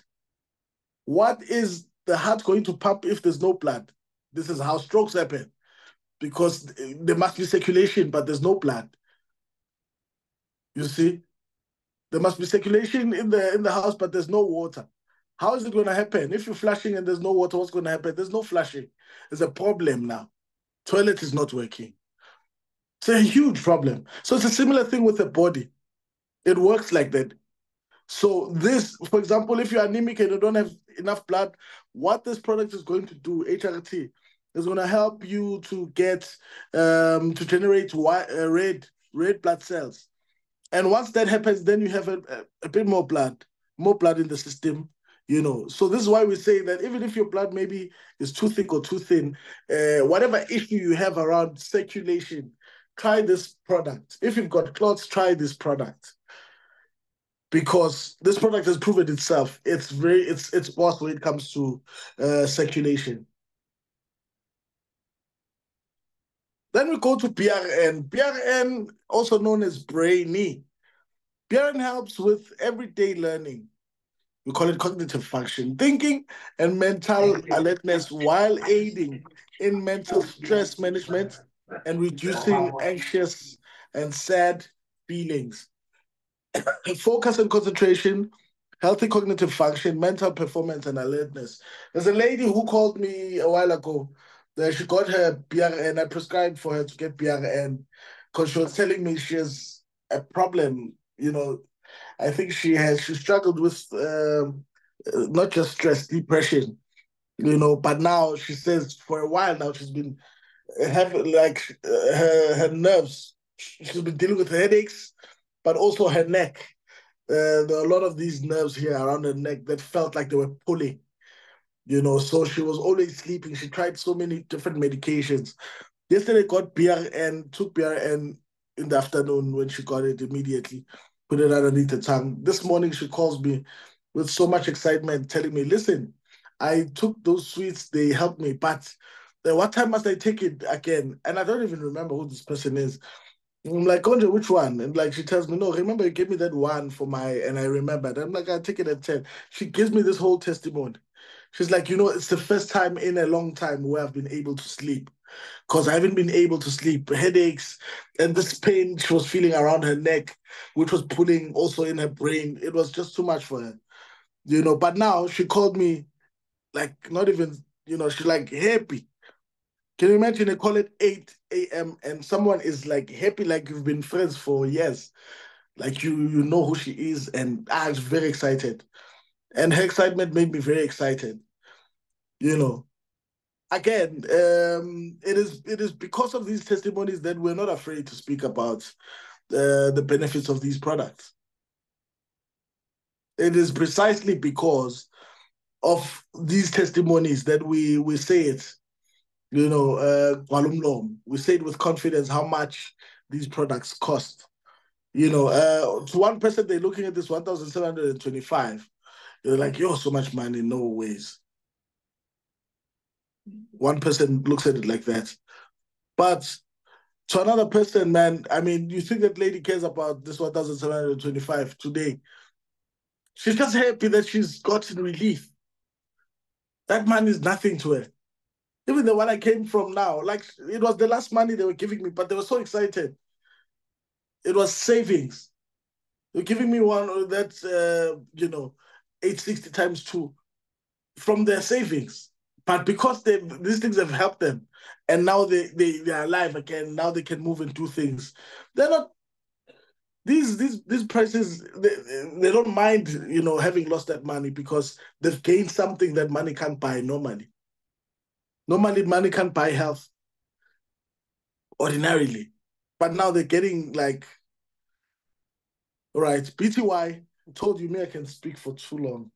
What is the heart going to pump if there's no blood? This is how strokes happen because eh, there must be circulation, but there's no blood. You see, there must be circulation in the in the house, but there's no water. How is it going to happen? If you're flushing and there's no water, what's going to happen? There's no flushing. There's a problem now. Toilet is not working. It's a huge problem. So it's a similar thing with the body. It works like that. So this, for example, if you're anemic and you don't have enough blood, what this product is going to do, HRT, is going to help you to get um, to generate white, uh, red red blood cells. And once that happens, then you have a, a, bit more blood, more blood in the system, you know. So this is why we say that even if your blood maybe is too thick or too thin, uh, whatever issue you have around circulation, try this product. If you've got clots, try this product. Because this product has proven itself. It's very it's it's boss when it comes to uh, circulation. Then we go to BRN. BRN, also known as Brainy. BRN helps with everyday learning. We call it cognitive function, thinking and mental alertness while aiding in mental stress management and reducing anxious and sad feelings. Focus and concentration, healthy cognitive function, mental performance, and alertness. There's a lady who called me a while ago that she got her BRN. I prescribed for her to get BRN because she was telling me she has a problem. You know, I think she has she struggled with um, not just stress, depression. You know, but now she says for a while now she's been having like uh, her her nerves. She's been dealing with headaches, but also her neck. Uh, there are a lot of these nerves here around her neck that felt like they were pulling you know, so she was always sleeping. She tried so many different medications. Yesterday got BRN, took BRN in the afternoon when she got it immediately, put it underneath the tongue. This morning she calls me with so much excitement, telling me, listen, I took those sweets, they helped me, but what time must I take it again? And I don't even remember who this person is. I'm like, Konja, which one? And like she tells me, no, remember you gave me that one for my, and I remembered. I'm like, I take it at 10. She gives me this whole testimony. She's like, you know, it's the first time in a long time where I've been able to sleep because I haven't been able to sleep. Headaches and this pain she was feeling around her neck, which was pulling also in her brain. It was just too much for her, you know. But now she called me, like, not even, you know, she's like happy. Can you imagine they call it 8 a.m. and someone is like happy like you've been friends for years? Like you you know who she is, and ah, I was very excited. And her excitement made me very excited. You know. Again, um, it is it is because of these testimonies that we're not afraid to speak about uh, the benefits of these products. It is precisely because of these testimonies that we we say it you know, uh, we say it with confidence how much these products cost. You know, uh, to one person, they're looking at this 1,725. You're like, yo, so much money, no ways. One person looks at it like that. But to another person, man, I mean, you think that lady cares about this 1,725 today. She's just happy that she's gotten relief. That money is nothing to her even the one I came from now, like it was the last money they were giving me, but they were so excited. It was savings. They're giving me one that's uh, you know, 860 times two from their savings. But because they these things have helped them and now they, they they are alive again, now they can move and do things. They're not these these these prices they, they don't mind you know having lost that money because they've gained something that money can't buy normally Normally, money can't buy health ordinarily, but now they're getting like, all right, BTY told you me I can speak for too long.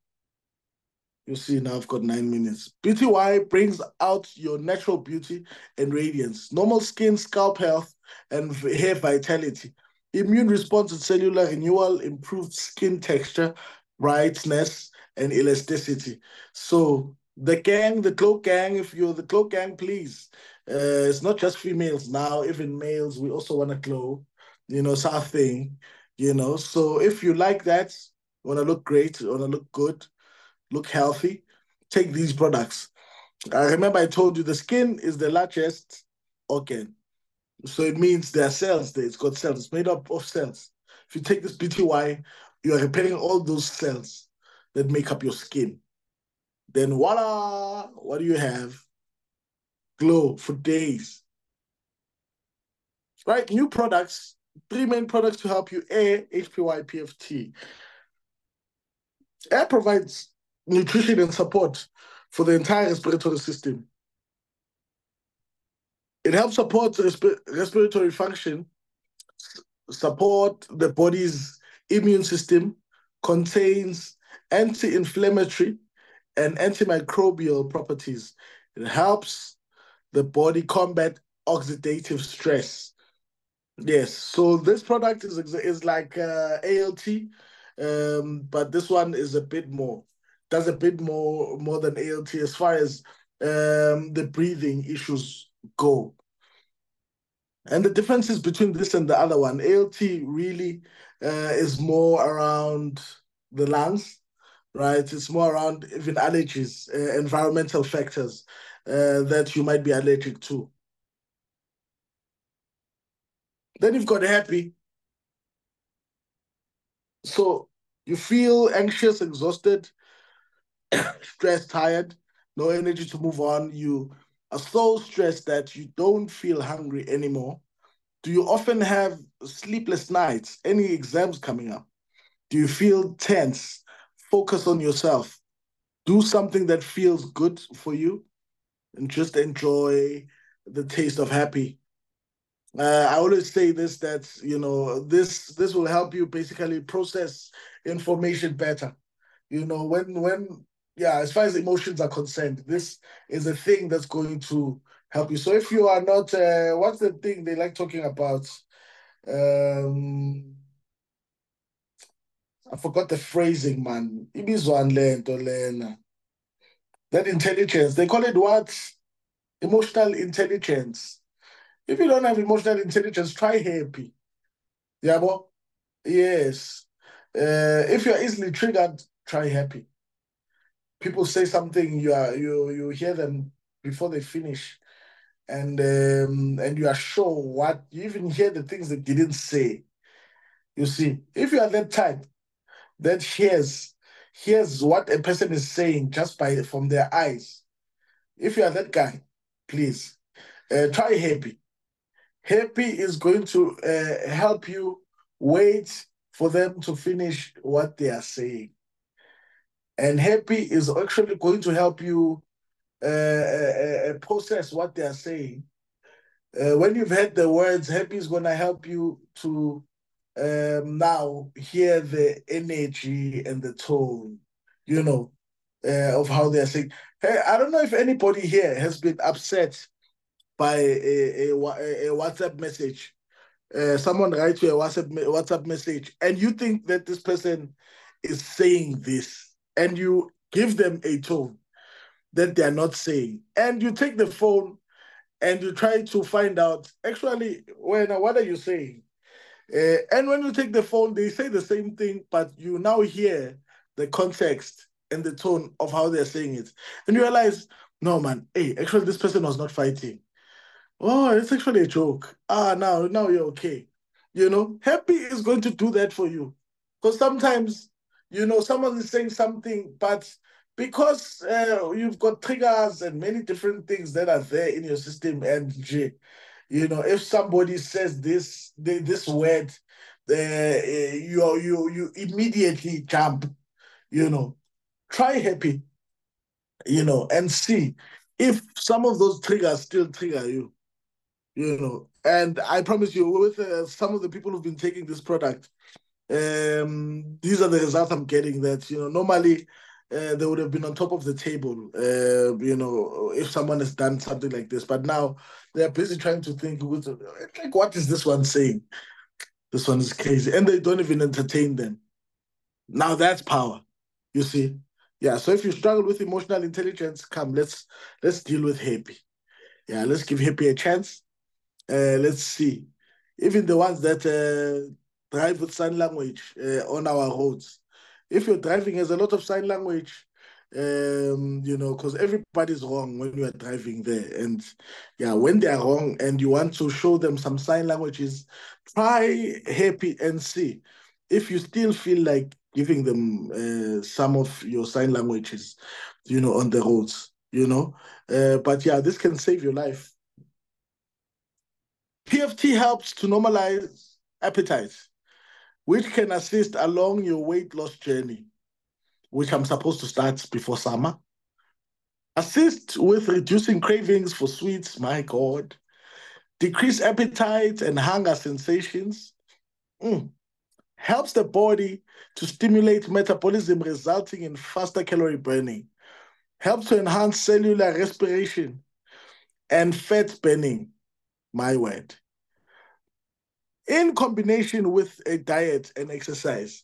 You see, now I've got nine minutes. BTY brings out your natural beauty and radiance, normal skin, scalp health, and hair vitality. Immune response and cellular renewal, improved skin texture, brightness, and elasticity. So the gang, the cloak gang, if you're the cloak gang, please. Uh, it's not just females now, even males, we also want to glow. You know, it's our thing, you know. So if you like that, want to look great, want to look good, look healthy, take these products. I remember I told you the skin is the largest organ. So it means there are cells there. It's got cells. It's made up of cells. If you take this BTY, you are repairing all those cells that make up your skin. Then voila, what do you have? Glow for days. Right, new products, three main products to help you. A, HPY PFT. Air provides nutrition and support for the entire respiratory system. It helps support resp respiratory function, support the body's immune system, contains anti-inflammatory, and antimicrobial properties. It helps the body combat oxidative stress. Yes, so this product is is like uh, ALT, um, but this one is a bit more, does a bit more more than ALT as far as um, the breathing issues go. And the differences between this and the other one, ALT really uh, is more around the lungs, right? It's more around even allergies, uh, environmental factors uh, that you might be allergic to. Then you've got happy. So you feel anxious, exhausted, stressed, tired, no energy to move on. You are so stressed that you don't feel hungry anymore. Do you often have sleepless nights? Any exams coming up? Do you feel tense? focus on yourself. Do something that feels good for you and just enjoy the taste of happy. Uh, I always say this that you know this this will help you basically process information better. You know when when yeah, as far as emotions are concerned, this is a thing that's going to help you. So if you are not, uh, what's the thing they like talking about? Um, I forgot the phrasing, man. That intelligence, they call it what? Emotional intelligence. If you don't have emotional intelligence, try happy. Yeah, yes. Uh, if you're easily triggered, try happy. People say something, you are you you hear them before they finish, and um, and you are sure what you even hear the things they didn't say. You see, if you are that type that hears hears what a person is saying just by from their eyes, if you are that guy, please uh, try happy. Happy is going to uh, help you wait for them to finish what they are saying. And happy is actually going to help you uh, uh, uh process what they are saying. Uh, when you've heard the words, happy is going to help you to um, now hear the energy and the tone, you know, uh, of how they're saying. Hey, I don't know if anybody here has been upset by a, a, a WhatsApp message. Uh, someone writes you a WhatsApp WhatsApp message, and you think that this person is saying this, and you give them a tone that they are not saying, and you take the phone and you try to find out actually when what are you saying, uh, and when you take the phone, they say the same thing, but you now hear the context and the tone of how they're saying it, and you realize, no man, hey, actually this person was not fighting Oh, it's actually a joke. Ah, now, now you're okay. You know, happy is going to do that for you. Because sometimes, you know, someone is saying something, but because uh, you've got triggers and many different things that are there in your system, and you know, if somebody says this this word, uh, you you you immediately jump. You know, try happy. You know, and see if some of those triggers still trigger you you know. And I promise you, with uh, some of the people who've been taking this product, um, these are the results I'm getting. That you know, normally uh, they would have been on top of the table, uh, you know, if someone has done something like this. But now they're busy trying to think, like, what is this one saying? This one is crazy, and they don't even entertain them. Now that's power, you see. Yeah. So if you struggle with emotional intelligence, come, let's let's deal with happy. Yeah, let's give happy a chance uh, let's see, even the ones that uh, drive with sign language uh, on our roads. If you're driving, there's a lot of sign language, um, you know, because everybody's wrong when you are driving there. And yeah, when they are wrong and you want to show them some sign languages, try happy and see if you still feel like giving them uh, some of your sign languages, you know, on the roads, you know. Uh, but yeah, this can save your life PFT helps to normalize appetite, which can assist along your weight loss journey, which I'm supposed to start before summer. Assist with reducing cravings for sweets, my God. Decrease appetite and hunger sensations. Mm. Helps the body to stimulate metabolism, resulting in faster calorie burning. Helps to enhance cellular respiration and fat burning my word. In combination with a diet and exercise.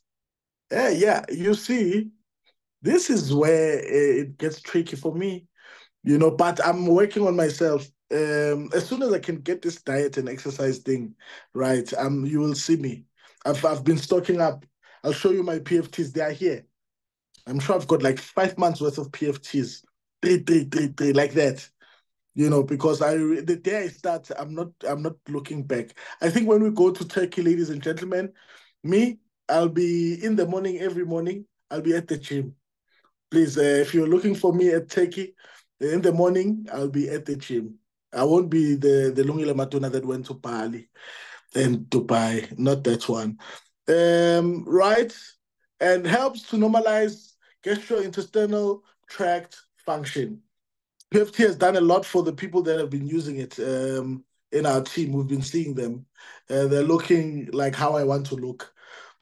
Yeah, yeah, you see, this is where it gets tricky for me, you know, but I'm working on myself. Um, as soon as I can get this diet and exercise thing right, um, you will see me. I've I've been stocking up. I'll show you my PFTs. They are here. I'm sure I've got like five months worth of PFTs. Three, three, three, three, like that you know because i the day i start i'm not i'm not looking back. I think when we go to turkey ladies and gentlemen me i'll be in the morning every morning i'll be at the gym. Please uh, if you're looking for me at turkey in the morning i'll be at the gym. I won't be the the Lungile Maduna that went to bali and dubai not that one. Um right and helps to normalize gastrointestinal tract function PFT has done a lot for the people that have been using it um, in our team. We've been seeing them. Uh, they're looking like how I want to look.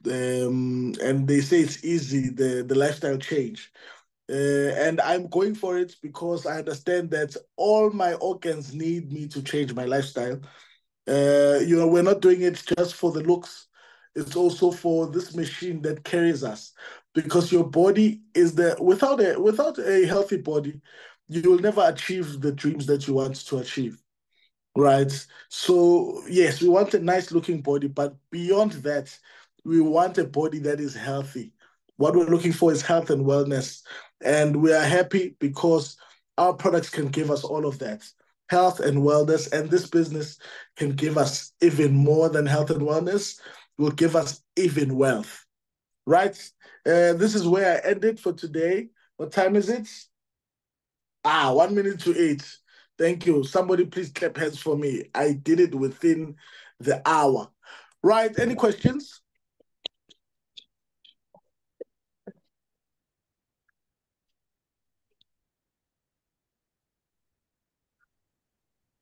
Um, and they say it's easy, the, the lifestyle change. Uh, and I'm going for it because I understand that all my organs need me to change my lifestyle. Uh, you know, we're not doing it just for the looks. It's also for this machine that carries us, because your body is the without a without a healthy body, you will never achieve the dreams that you want to achieve. right? So, yes, we want a nice looking body, but beyond that, we want a body that is healthy. What we're looking for is health and wellness. And we are happy because our products can give us all of that health and wellness. And this business can give us even more than health and wellness, will give us even wealth, right? Uh, this is where I ended for today. What time is it? Ah, one minute to eight. Thank you. Somebody please clap hands for me. I did it within the hour. Right. Any questions?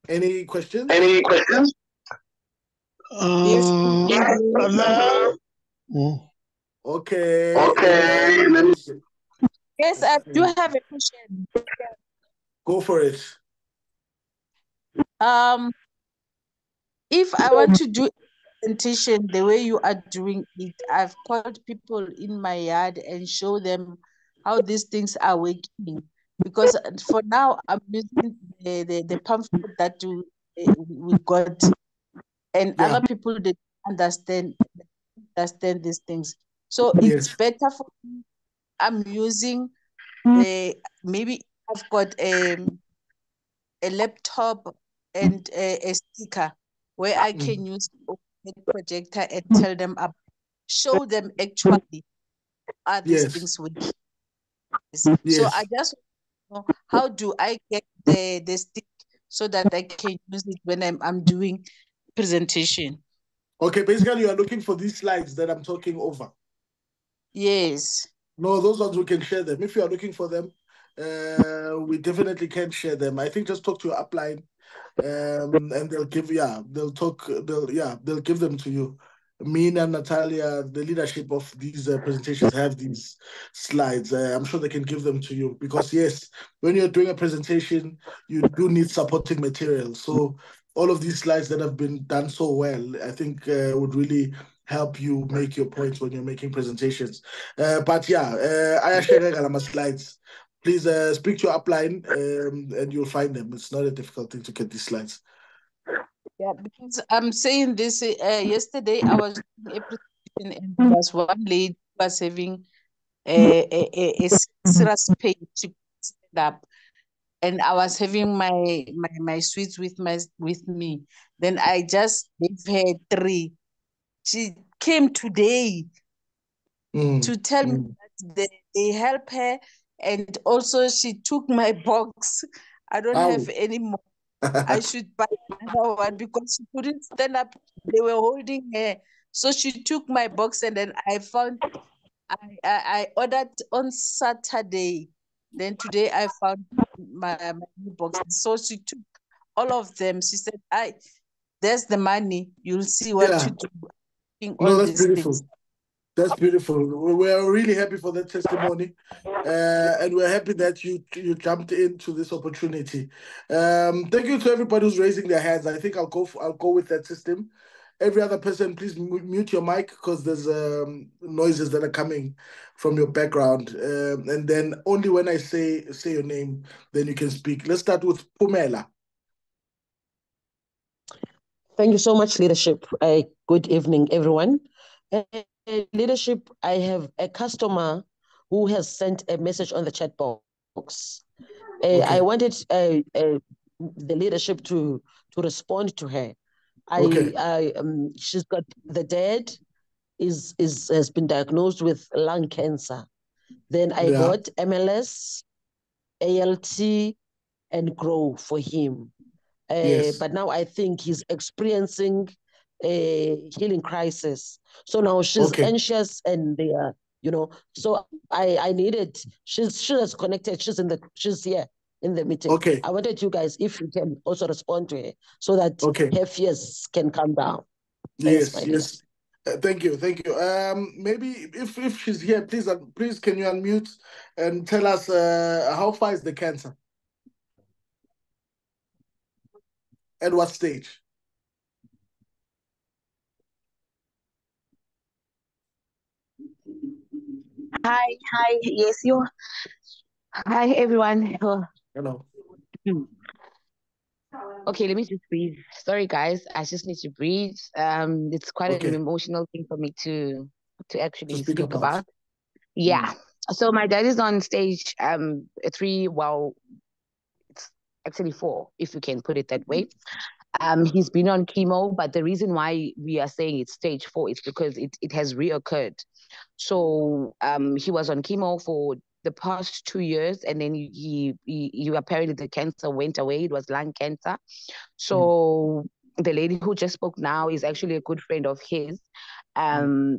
Any questions? Any questions? Yes. Yes. Okay. Okay. Let me see. Yes, I do have a question. Go for it. Um, if I want to do presentation the way you are doing it, I've called people in my yard and show them how these things are working. Because for now, I'm using the, the, the pamphlet that we, we got, and Yeah. other people they understand understand these things. So Yes. it's better for me. I'm using the maybe I've got a a laptop and a, a sticker where I can mm. use the projector and tell them up, show them actually are these Yes. things working. So I just know how do I get the the stick so that I can use it when I'm I'm doing presentation. Okay, basically you are looking for these slides that I'm talking over. Yes. No, those ones we can share them. If you are looking for them, uh, we definitely can share them. I think just talk to your upline, um, and they'll give yeah, they'll talk, they'll yeah, they'll give them to you. Me and Natalia, the leadership of these uh, presentations have these slides. Uh, I'm sure they can give them to you because yes, when you're doing a presentation, you do need supporting material. So all of these slides that have been done so well, I think uh, would really help you make your points when you're making presentations. Uh, but yeah, I share my slides. Please uh, speak to your upline um, and you'll find them. It's not a difficult thing to get these slides. Yeah, because I'm saying this uh, yesterday I was doing a presentation and there was one lady who was having a, a, a, a serious pain. She stood up and I was having my, my my sweets with my with me. Then I just gave her three. She came today Mm, to tell me mm. that they, they help her and also she took my box. I don't Ow. have any more. I should buy another one because she couldn't stand up. They were holding her. So she took my box and then I found I, I, I ordered on Saturday. Then today I found my, my new box. So she took all of them. She said, I there's the money. You'll see what Yeah. to do. No, all that's these beautiful. things. That's beautiful. We- We're really happy for that testimony, uh, and we're happy that you you jumped into this opportunity. Um, thank you to everybody who's raising their hands. I think I'll go. For, I'll go with that system. Every other person, please mute your mic because there's um, noises that are coming from your background. Um, and then only when I say say your name, then you can speak. Let's start with Pumela. Thank you so much, leadership. Uh, good evening, everyone. Leadership, I have a customer who has sent a message on the chat box. Uh, Okay. I wanted uh, uh, the leadership to to respond to her. I, Okay. I um, she's got the dad is is has been diagnosed with lung cancer. Then I Yeah. got MLS, ALT, and grow for him. Uh, Yes. but now I think he's experiencing a healing crisis. So now she's Okay. anxious and they are, you know, so I I needed she's she has connected, she's in the she's here in the meeting. Okay. I wanted you guys if you can also respond to her so that Okay. her fears can come down. Thanks, Yes, yes. Uh, thank you, thank you. Um, maybe if if she's here, please, uh, please, can you unmute and tell us uh, how far is the cancer? At what stage? Hi, hi, yes, you. Hi, everyone. Hello. Okay, let me just breathe. Sorry, guys. I just need to breathe. Um, it's quite Okay. an emotional thing for me to to actually speak speak about. about. Yeah. So my dad is on stage um three, well, it's actually four, if you can put it that way. Um, he's been on chemo, but the reason why we are saying it's stage four is because it, it has reoccurred. So um, he was on chemo for the past two years, and then he, he, he apparently the cancer went away. It was lung cancer. So the lady who just spoke now is actually a good friend of his. Um,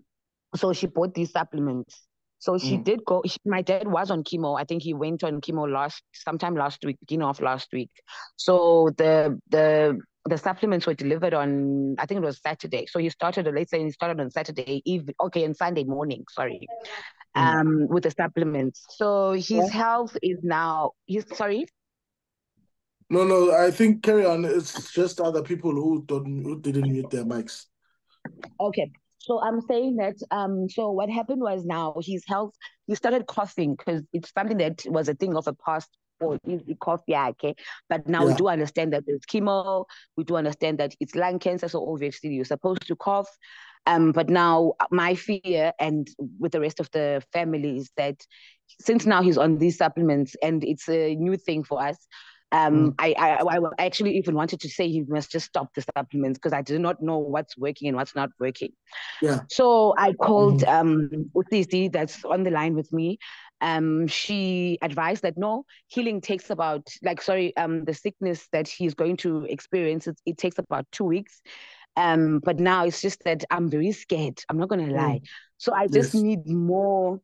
so she bought these supplements. So she Mm. did go. She, my dad was on chemo. I think he went on chemo last sometime last week, beginning of last week. So the the the supplements were delivered on I think it was Saturday. So he started let's say he started on Saturday eve okay on Sunday morning, sorry. Mm. Um with the supplements. So his health is now he's sorry. No, no, I think carry on. It's just other people who don't who didn't mute their mics. Okay. So I'm saying that um so what happened was now his health he started coughing because it's something that was a thing of a past or coughed, yeah, okay. But now we do understand that there's chemo, we do understand that it's lung cancer, so obviously you're supposed to cough. Um, but now my fear and with the rest of the family is that since now he's on these supplements and it's a new thing for us, um, I, I I actually even wanted to say he must just stop the supplements because I did not know what's working and what's not working. Yeah. So I called um Utisi that's on the line with me. Um, she advised that no, healing takes about like sorry, um, the sickness that he's going to experience it, it takes about two weeks. Um, but now it's just that I'm very scared. I'm not gonna lie. So I just Yes. need more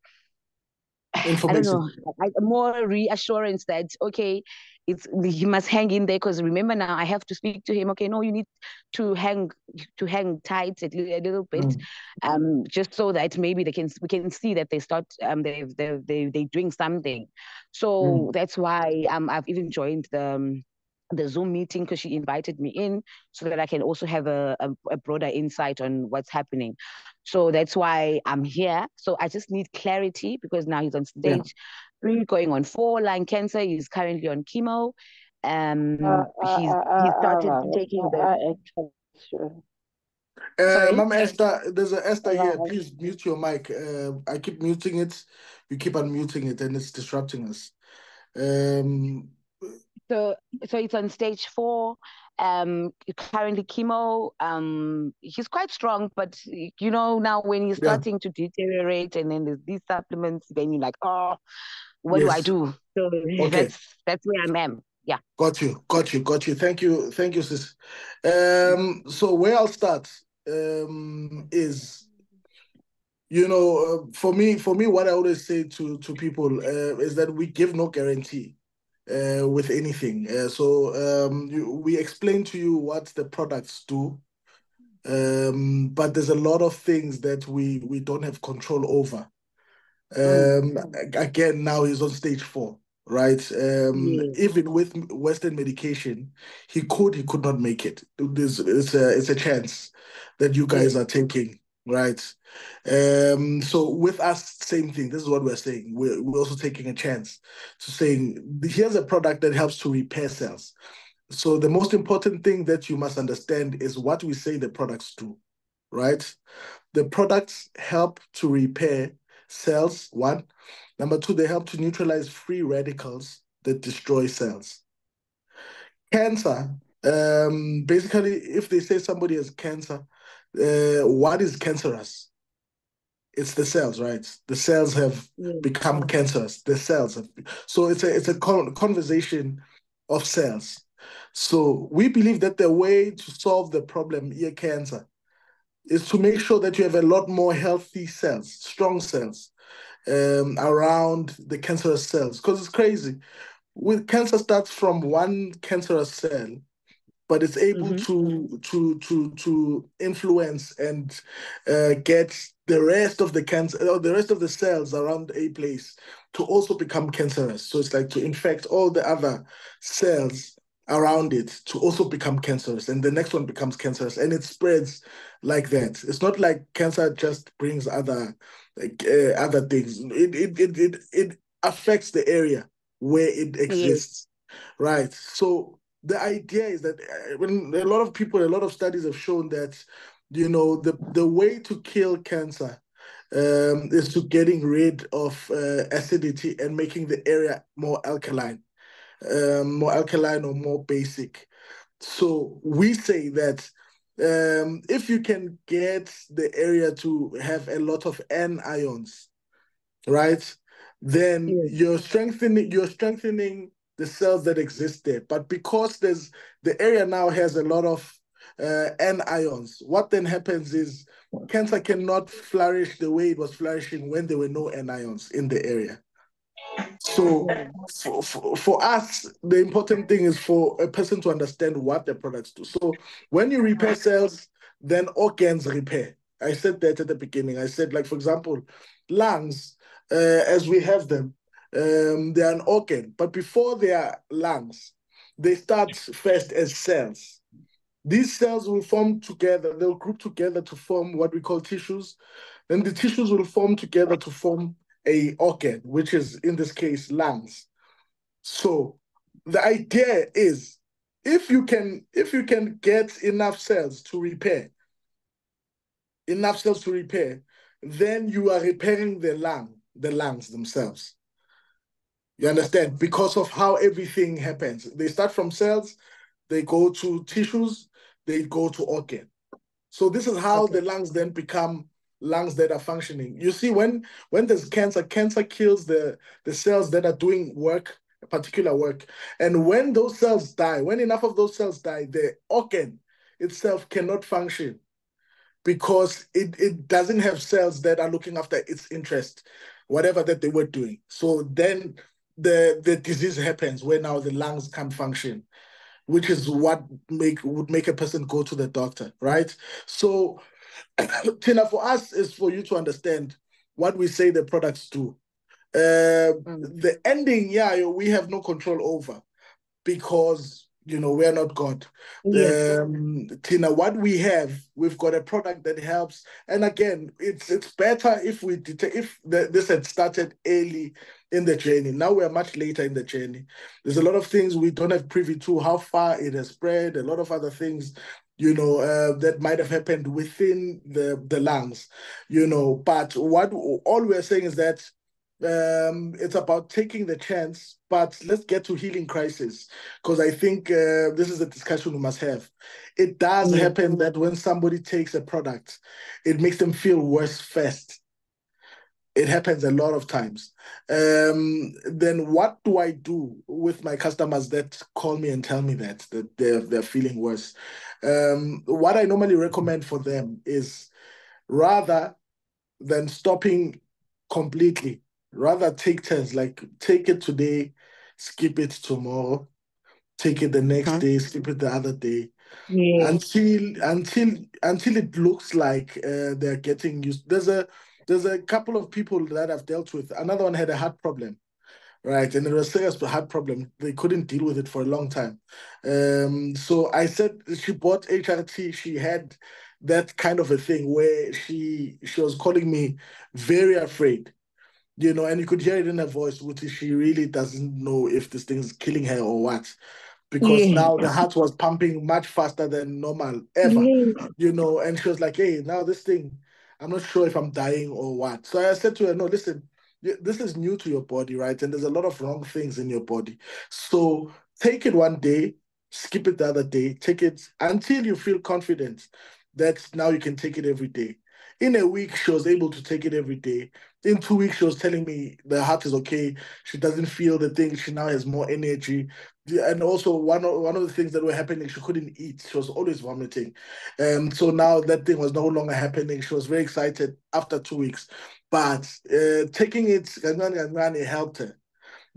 I don't Information. know, like more reassurance that okay, it's he must hang in there because remember now I have to speak to him. Okay, no, you need to hang to hang tight a little, a little bit, Mm. um, just so that maybe they can we can see that they start um they they they they doing something. So that's why um I've even joined the. Um, the Zoom meeting because she invited me in so that I can also have a, a, a broader insight on what's happening. So that's why I'm here. So I just need clarity because now he's on stage three, going on four, lung cancer. He's currently on chemo. Um, Uh, he's uh, he uh, started uh, taking uh, the. uh, actually, sure. Uh, Sorry? Mom Esther, there's an Esther here. Please mute your mic. Uh, I keep muting it. You keep unmuting it, and it's disrupting us. Um, So so it's on stage four. Um, currently chemo. Um, he's quite strong, but you know now when he's Yeah. starting to deteriorate, and then there's these supplements, then you're like, oh, what do I do? So Okay. that's that's where I am. at. Yeah. Got you, got you, got you. Thank you, thank you, sis. Um, so where I'll start um, is, you know, uh, for me, for me, what I always say to to people uh, is that we give no guarantee uh, with anything. Uh, so um, you, we explain to you what the products do, um, but there's a lot of things that we we don't have control over. Um, again, now he's on stage four, right? Um, even with Western medication, he could, he could not make it. There's, it's a, it's a chance that you guys are taking, right? Um, so with us, same thing. This is what we're saying. We're, we're also taking a chance to saying here's a product that helps to repair cells. So the most important thing that you must understand is what we say the products do, right? The products help to repair cells, one. Number two, they help to neutralize free radicals that destroy cells. Cancer, um, basically, if they say somebody has cancer, uh, what is cancerous? It's the cells, right? The cells have become cancerous. The cells have. So it's a it's a con- conversation of cells. So we believe that the way to solve the problem, ear cancer, is to make sure that you have a lot more healthy cells, strong cells, um, around the cancerous cells. Because it's crazy. With cancer starts from one cancerous cell, but it's able Mhm. to to to to influence and uh, get the rest of the cancer or the rest of the cells around a place to also become cancerous. So it's like to infect all the other cells around it to also become cancerous, and the next one becomes cancerous, and it spreads like that. It's not like cancer just brings other like uh, other things. It it it it, it affects the area where it exists, right? So the idea is that uh, when a lot of people, a lot of studies have shown that, you know, the the way to kill cancer um, is to getting rid of uh, acidity and making the area more alkaline, um, more alkaline or more basic. So we say that um, if you can get the area to have a lot of N ions, right, then Yes. you're strengthening you're strengthening the cells that exist there. But because there's the area now has a lot of uh, N ions, what then happens is cancer cannot flourish the way it was flourishing when there were no N ions in the area. So for, for, for us, the important thing is for a person to understand what the products do. So when you repair cells, then organs repair. I said that at the beginning. I said, like, for example, lungs, uh, as we have them, um, they are an organ, but before they are lungs, they start first as cells. These cells will form together, they'll group together to form what we call tissues. Then the tissues will form together to form a organ, which is in this case lungs. So the idea is if you can if you can get enough cells to repair, enough cells to repair, then you are repairing the lung, the lungs themselves. You understand? Because of how everything happens. They start from cells, they go to tissues, they go to organ. So this is how Okay. the lungs then become lungs that are functioning. You see, when when there's cancer, cancer kills the the cells that are doing work, particular work. And when those cells die, when enough of those cells die, the organ itself cannot function because it, it doesn't have cells that are looking after its interest, whatever that they were doing. So then the the disease happens where now the lungs can't function, which is what make would make a person go to the doctor, right? So Tina, for us is for you to understand what we say the products do. Uh, Mm. the ending, yeah, we have no control over because you know we're not God. Yes. Um, Tina, what we have, we've got a product that helps. And again, it's it's better if we detect if the, this had started early in the journey. Now we're much later in the journey. There's a lot of things we don't have privy to, how far it has spread, a lot of other things, you know, uh, that might have happened within the the lungs, you know. But what all we're saying is that um, it's about taking the chance, but let's get to healing crisis because I think uh, this is a discussion we must have. It does Yeah. happen that when somebody takes a product, it makes them feel worse first. It happens a lot of times. Um, then what do I do with my customers that call me and tell me that that they're they're feeling worse? Um, what I normally recommend for them is rather than stopping completely, rather take turns, like take it today, skip it tomorrow, take it the next Mhm. day, skip it the other day, Yes. until until until it looks like uh, they're getting used. There's a there's a couple of people that I've dealt with. Another one had a heart problem, right? And it was a serious heart problem. They couldn't deal with it for a long time. Um, so I said she bought HRT. She had that kind of a thing where she she was calling me very afraid you know, and you could hear it in her voice, which is she really doesn't know if this thing is killing her or what. Because Yeah. now the heart was pumping much faster than normal ever, Yes. you know, and she was like, hey, now this thing, I'm not sure if I'm dying or what. So I said to her, no, listen, this is new to your body, right? And there's a lot of wrong things in your body. So take it one day, skip it the other day, take it until you feel confident that now you can take it every day. In a week, she was able to take it every day. In two weeks, she was telling me the heart is okay. She doesn't feel the thing. She now has more energy. And also, one of, one of the things that were happening, she couldn't eat. She was always vomiting. Um, so now that thing was no longer happening. She was very excited after two weeks. But uh, taking it, it helped her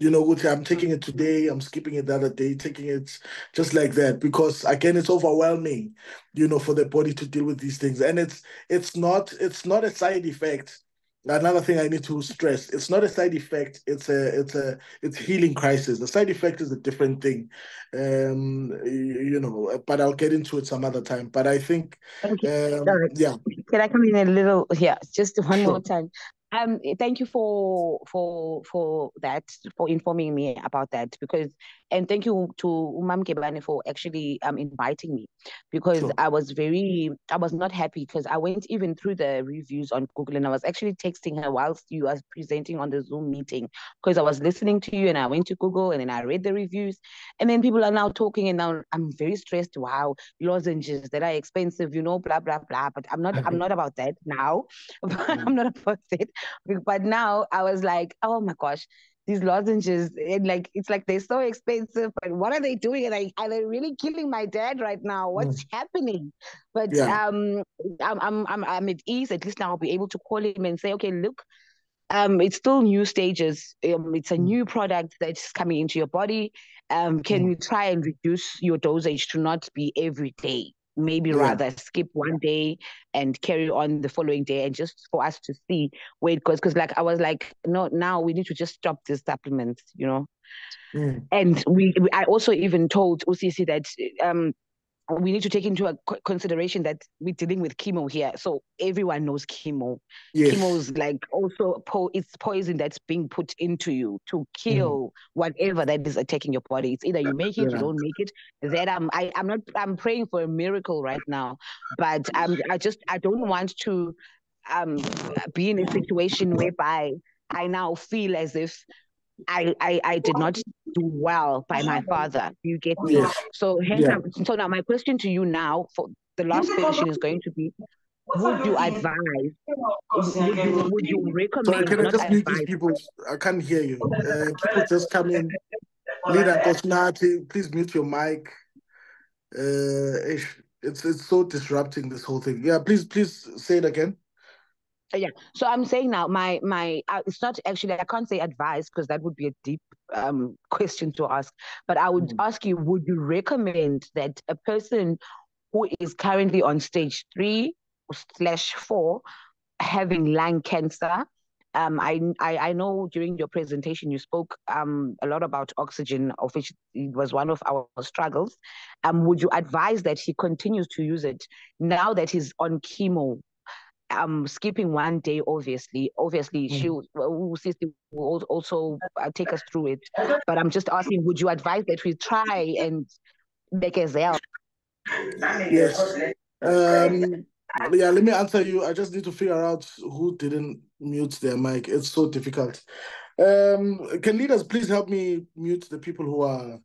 you know, I'm taking it today, I'm skipping it the other day, taking it just like that. Because again, it's overwhelming, you know, for the body to deal with these things. And it's it's not it's not a side effect. Another thing I need to stress, it's not a side effect, it's a it's a it's healing crisis. The side effect is a different thing. Um, you, you know, but I'll get into it some other time. But I think Okay. um yeah, Can I come in a little? Yeah, just one Sure. more time. Um, thank you for for for that for informing me about that because and thank you to Umam Kebane for actually um inviting me because Sure. I was very I was not happy because I went even through the reviews on Google and I was actually texting her whilst you was presenting on the Zoom meeting because I was listening to you and I went to Google and then I read the reviews and then people are now talking and now I'm very stressed. Wow, lozenges that are expensive, you know, blah blah blah. But I'm not I'm not about that now. I'm not about that. But now I was like, oh my gosh, these lozenges and like it's like they're so expensive but what are they doing? And like are they really killing my dad right now? What's happening? But Yeah. um I'm, I'm i'm i'm at ease. At least now i'll be able to call him and say okay look um it's still new stages. Um, it's a Mm. new product that's coming into your body. Um can Mm. you try and reduce your dosage to not be every day maybe Yeah. rather skip one day and carry on the following day and just for us to see where it goes because like i was like no now we need to just stop these supplements you know Mm. and we, we i also even told ucc that um we need to take into consideration that we're dealing with chemo here. So everyone knows chemo. Yes. is like also po- it's poison that's being put into you to kill whatever that is attacking your body. It's either you make it Yeah. you don't make it. That i'm I, i'm not i'm praying for a miracle right now but i'm i just i don't want to um be in a situation whereby i now feel as if I, I I did not do well by my father. You get me? Yes. So hence, Yeah. So now my question to you now for the last question is going to be: Would you advise? Would you would you Sorry, recommend? can I just mute these people? I can't hear you. Uh, people just come in. Leader Kosnati, please mute your mic. Uh, it's it's so disrupting this whole thing. Yeah, please please say it again. Yeah. So I'm saying now, my my uh, it's not actually I can't say advice because that would be a deep um question to ask. But I would Mhm. ask you: Would you recommend that a person who is currently on stage three slash four having lung cancer? Um, I, I I know during your presentation you spoke um a lot about oxygen, of which it was one of our struggles. Um, would you advise that he continues to use it now that he's on chemo? Um skipping one day obviously obviously Mm. she will will- sister will also uh, take us through it but i'm just asking would you advise that we try and make a Zell? Yes. Um, yeah, let me answer you. I just need to figure out who didn't mute their mic. It's so difficult. Um, can leaders please help me mute the people who are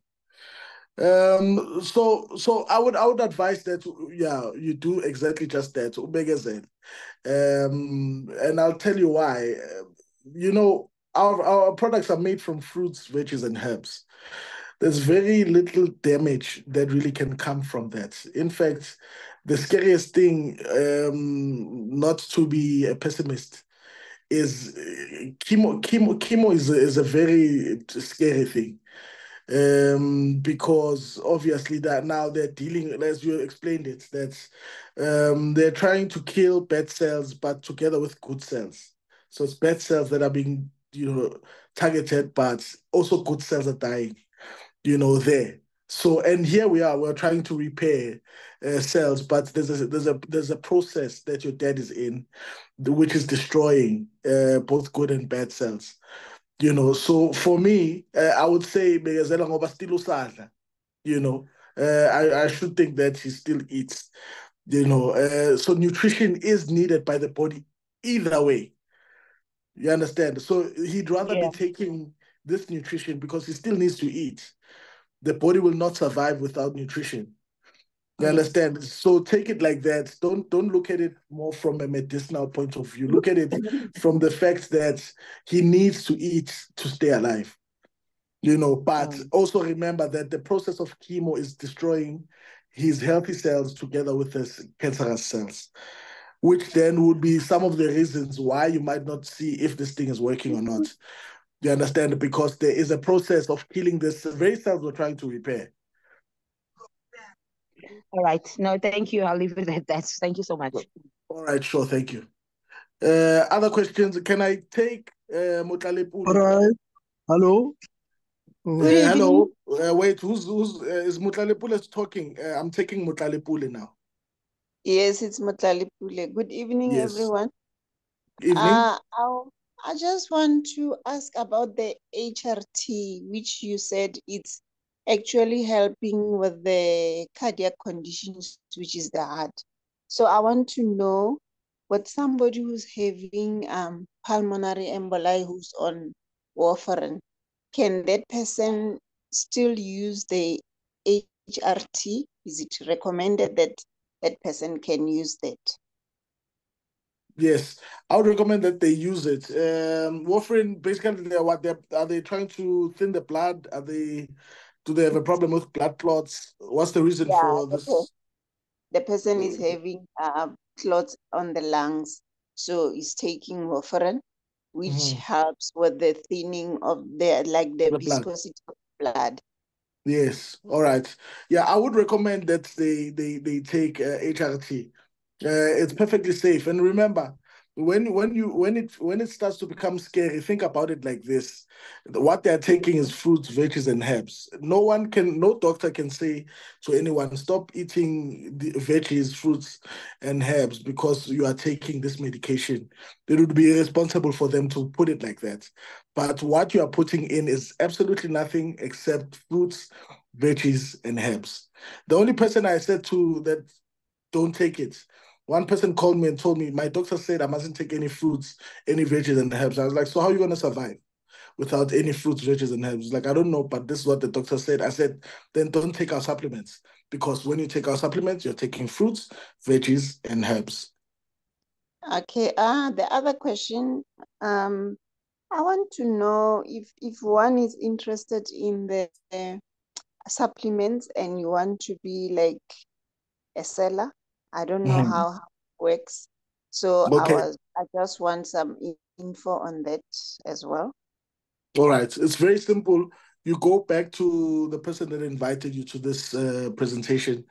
um so so I would I would advise that yeah you do exactly just that um and I'll tell you why you know our our products are made from fruits veggies and herbs there's very little damage that really can come from that. In fact, the scariest thing, um, not to be a pessimist, is uh, chemo. Chemo, chemo is is a very scary thing um, because obviously that now they're dealing, as you explained it, that um, they're trying to kill bad cells, but together with good cells. So it's bad cells that are being, you know, targeted, but also good cells are dying you know, there. So, and here we are, we're trying to repair uh, cells, but there's a there's a there's a process that your dad is in, which is destroying uh, both good and bad cells. You know, so for me, uh, I would say Begazela ngoba still usadla, you know, uh, I, I should think that he still eats, you know. Uh, so nutrition is needed by the body either way. You understand? So he'd rather Yeah. be taking this nutrition because he still needs to eat the body will not survive without nutrition. You understand? So take it like that. Don't don't look at it more from a medicinal point of view. Look at it from the fact that he needs to eat to stay alive. You know, but Mm. also remember that the process of chemo is destroying his healthy cells together with his cancerous cells, which then would be some of the reasons why you might not see if this thing is working or not. You understand? Because there is a process of killing this very cells we're trying to repair. All right no thank you i'll leave it at that thank you so much All right, sure, thank you. Uh, other questions? Can I take uh, Motlalepule? All right. Hello. Uh, hello. Uh, wait, who's who's uh, is Motlalepule talking? Uh, I'm taking Motlalepule now. Yes, it's Matlali Pule. Good evening, Yes. everyone. Evening. Uh, I, I just want to ask about the HRT, which you said it's actually helping with the cardiac conditions, which is the heart. So I want to know what somebody who's having um, pulmonary emboli who's on warfarin, can that person still use the HRT? Is it recommended that that person can use that? Yes, I would recommend that they use it. Um, warfarin, basically, they're what they're are they trying to thin the blood? Are they do they have a problem with blood clots? What's the reason Yeah, for this? per- the person is having uh, clots on the lungs, so he's taking warfarin, which Mhm. helps with the thinning of the like the The blood. viscosity of blood. Yes, all right. Yeah, I would recommend that they they they take uh, HRT. Uh, it's perfectly safe. And remember, when when you when it when it starts to become scary, think about it like this: what they're taking is fruits, veggies, and herbs. No one can, no doctor can say to anyone, stop eating the veggies, fruits, and herbs because you are taking this medication. It would be irresponsible for them to put it like that. But what you are putting in is absolutely nothing except fruits, veggies, and herbs. The only person I said to that don't take it. One person called me and told me, my doctor said I mustn't take any fruits, any veggies and herbs. I was like, so how are you going to survive without any fruits, veggies and herbs? Like, I don't know, but this is what the doctor said. I said, then don't take our supplements because when you take our supplements, you're taking fruits, veggies, and herbs. Okay, uh, the other question, um, I want to know if if one is interested in the uh, supplements and you want to be like a seller. I don't know Mhm. how, how it works. So I was I just want some info on that as well. All right. It's very simple. You go back to the person that invited you to this uh, presentation,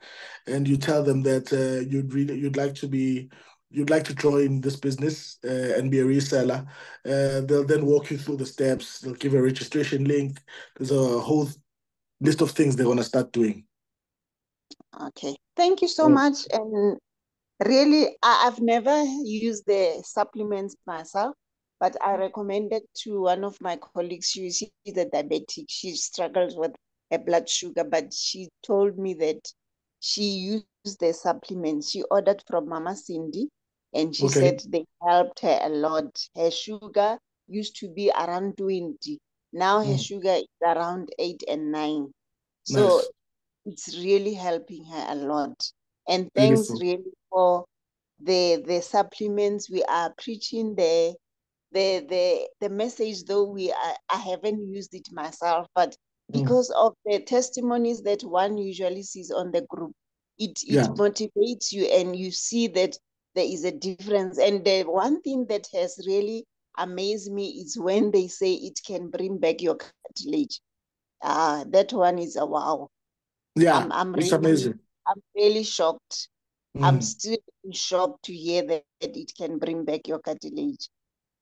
and you tell them that uh, you'd really you'd like to be you'd like to join this business uh, and be a reseller. Uh, they'll then walk you through the steps. They'll give a registration link. There's a whole list of things they're gonna start doing. Okay. Thank you so Mm. much. And really, I, I've never used the supplements myself, but I recommended to one of my colleagues. She, she's a diabetic. She struggles with her blood sugar, but she told me that she used the supplements. She ordered from Mama Cindy, and she Okay. said they helped her a lot. Her sugar used to be around 20. Now her Mm. sugar is around eight and nine. So Nice. It's really helping her a lot. And thanks Beautiful. really for the the supplements we are preaching the the the the message though we are, I haven't used it myself, but Mm. because of the testimonies that one usually sees on the group, it it motivates you and you see that there is a difference. And the one thing that has really amazed me is when they say it can bring back your cartilage. Ah, that one is a wow. Yeah. I'm I'm It's really amazing. I'm really shocked. I'm Mm. still shocked to hear that it can bring back your cartilage.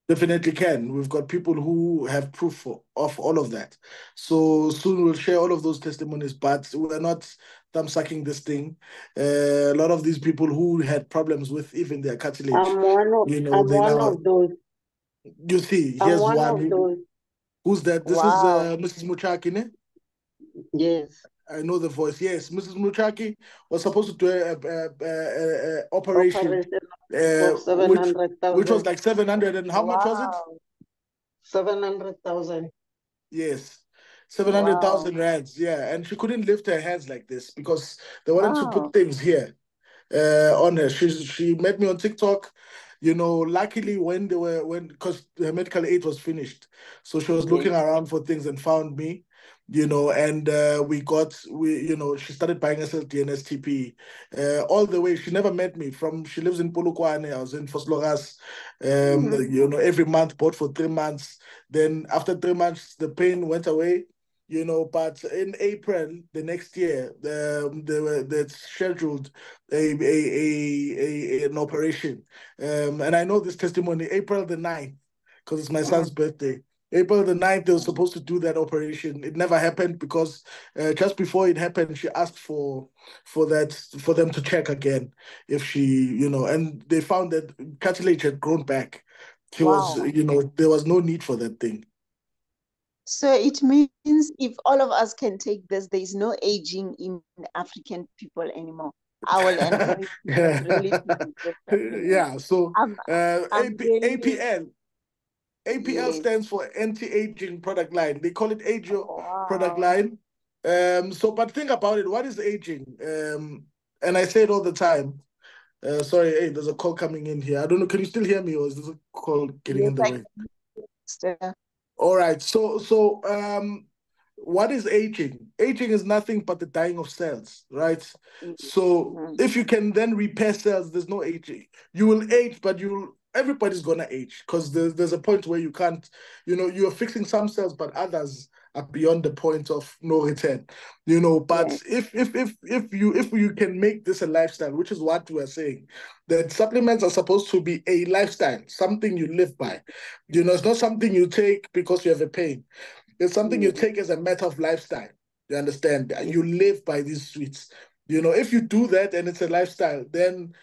Definitely can. We've got people who have proof for, of all of that. So soon we'll share all of those testimonies, but we're not thumb sucking this thing. Uh, a lot of these people who had problems with even their cartilage, I'm one of you know, I'm they one now, of those. you see, I'm here's one one. of those. Who's that? This is uh, Mrs. Muchaki, ne? Yes. I know the voice. Yes, Mrs. Muchaki was supposed to do a, operation, Operation uh, which which was like 700 and how much was it? Wow. Seven hundred thousand. Yes. 700,000 rands, yeah. And she couldn't lift her hands like this because they wanted to put things here uh, on her. She, she met me on TikTok. You know, luckily when they were, when, because her medical aid was finished. So she was looking around for things and found me, you know, and uh, we got, we, you know, she started buying SLD and STP uh, all the way. She never met me from, she lives in Polokwane. I was in Vosloorus, um, Mhm. you know, every month, bought for three months. Then after three months, the pain went away you know, but in April the next year, um, they were they scheduled a, a, a, a an operation, um, and I know this testimony April the 9th because it's my son's birthday. April the 9th, they were supposed to do that operation. It never happened because uh, just before it happened, she asked for for that for them to check again if she, you know, and they found that cartilage had grown back He was, you know, there was no need for that thing. So it means if all of us can take this, there is no aging in African people anymore. I will encourage you guys really to do this. yeah. So I'm, uh, I'm AP, really, APL. APL yes. stands for anti-aging product line. They call it Agio product line. Um, so, but think about it. What is aging? Um, and I say it all the time. Uh, sorry, hey, there's a call coming in here. I don't know. Can you still hear me, or is this a call getting Yes, in the I way? can. All right. So, so um, what is aging? Aging is nothing but the dying of cells, right? So, Mhm. if you can then repair cells, there's no aging. You will age, but you'll everybody's gonna age because there's there's a point where you can't, you know, you're fixing some cells, but others are beyond the point of no return. You know, but Yes. if if if if you if you can make this a lifestyle, which is what we're saying, that supplements are supposed to be a lifestyle, something you live by. You know, it's not something you take because you have a pain. It's something you Mm. take as a matter of lifestyle. You understand? And you live by these sweets. You know, if you do that and it's a lifestyle, then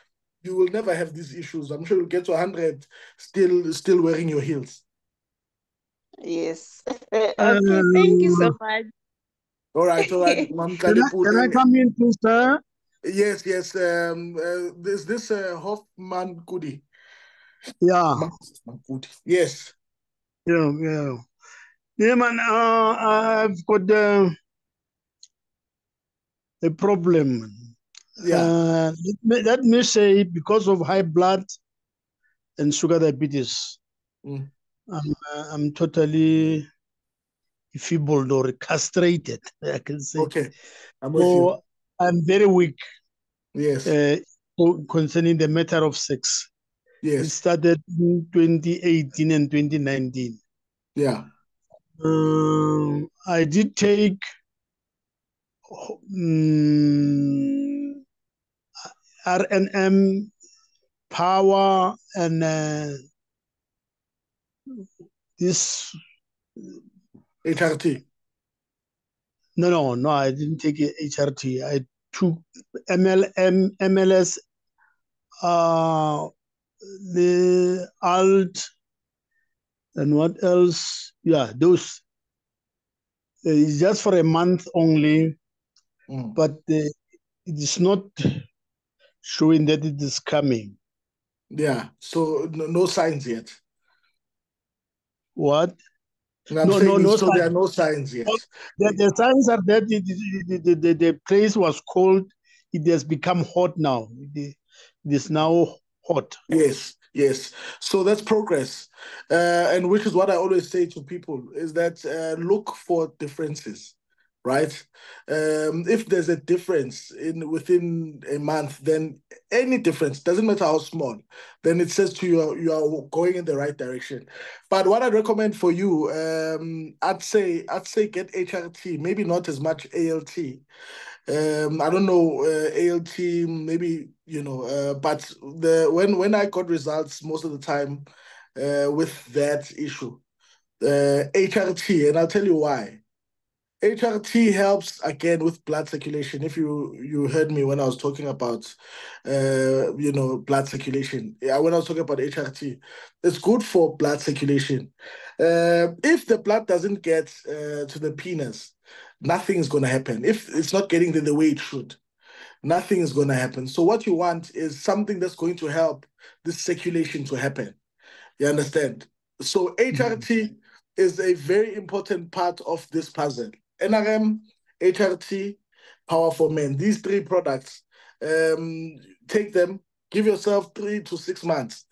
you will never have these issues. I'm sure you'll get to 100 still still wearing your heels. Yes. Okay, thank you so Um, much. All right, all right. Mam can I, can I come in, please, sir? Yes, yes. Um, uh, this this uh, Hoffman Kudi. Yeah, Kudi. Yes. yeah, yeah. Yeah, man, uh, I've got uh, a problem. Yeah. Uh, let, me, say, because of high blood and sugar diabetes, Mm. I'm, uh, I'm totally feeble or castrated, I can say. Okay. I'm with you. So I'm very weak Yes. uh, concerning the matter of sex. It Yes. started in 2018 and 2019. Yeah. Um, I did take um, RNM power and uh, this. HRT. No, no, no. I didn't take HRT. I took MLM, MLS, uh, the alt, and what else? Yeah, those. It's just for a month only, Mm. but uh, it is not showing that it is coming. Yeah. So no, no signs yet. What? No, no, no so there are no signs yet. The, the signs are that it- the, the, the place was cold. It has become hot now. It, it is now hot. Yes, yes. So that's progress, uh, and which is what I always say to people is that uh, look for differences, right? Um, if there's a difference in within a month, then any difference doesn't matter how small, then it says to you you are going in the right direction. But what I'd recommend for you, um, I'd say I'd say get HRT, maybe not as much ALT. Um, I don't know uh, ALT, maybe you know, uh, but the when when I got results most of the time uh, with that issue, uh, HRT, and I'll tell you why. HRT helps again with blood circulation. If you you heard me when I was talking about, uh, you know, blood circulation. Yeah, when I was talking about HRT, it's good for blood circulation. Uh, if the blood doesn't get uh, to the penis, nothing is going to happen. If it's not getting there the way it should, nothing is going to happen. So what you want is something that's going to help this circulation to happen. You understand? So HRT is a very important part of this puzzle. NRM, HRT, Power for Men. These three products, um, take them, give yourself three to six months.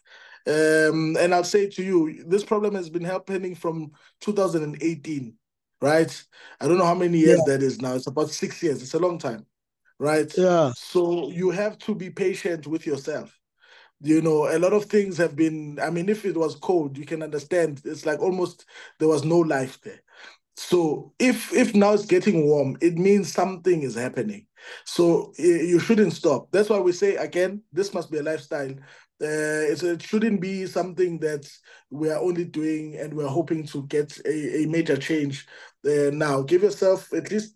Um, and I'll say to you, this problem has been happening from 2018, right? I don't know how many years that is now. It's about six years. It's a long time, right? Yeah. So you have to be patient with yourself you know a lot of things have been i mean if it was cold you can understand it's like almost there was no life there so if if now it's getting warm it means something is happening. So eh, you shouldn't stop. That's why we say again this must be a lifestyle. Uh, it shouldn't be something that we are only doing and we're hoping to get a, a major change uh, now. Give yourself at least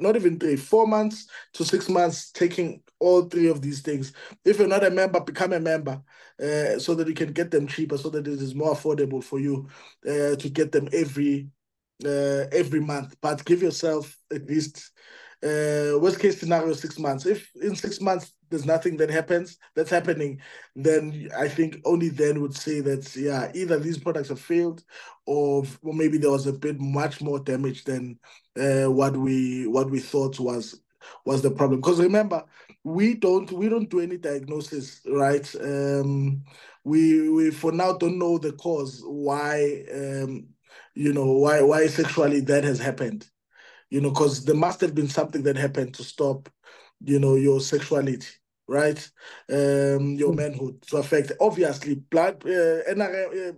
not even three, four months to six months, taking all three of these things. If you're not a member, become a member uh, so that you can get them cheaper, so that it is more affordable for you uh, to get them every uh, every month. But give yourself at least uh, worst case scenario six months. If in six months there's nothing that happens that's happening, then I think only then would say that yeah, either these products have failed, or, or maybe there was a bit much more damage than uh, what we what we thought was was the problem. Because remember, we don't we don't do any diagnosis, right? Um, we we for now don't know the cause why um, you know why why sexually that has happened. You know because there must have been something that happened to stop you know your sexuality right? Um your manhood to affect obviously blood uh, uh,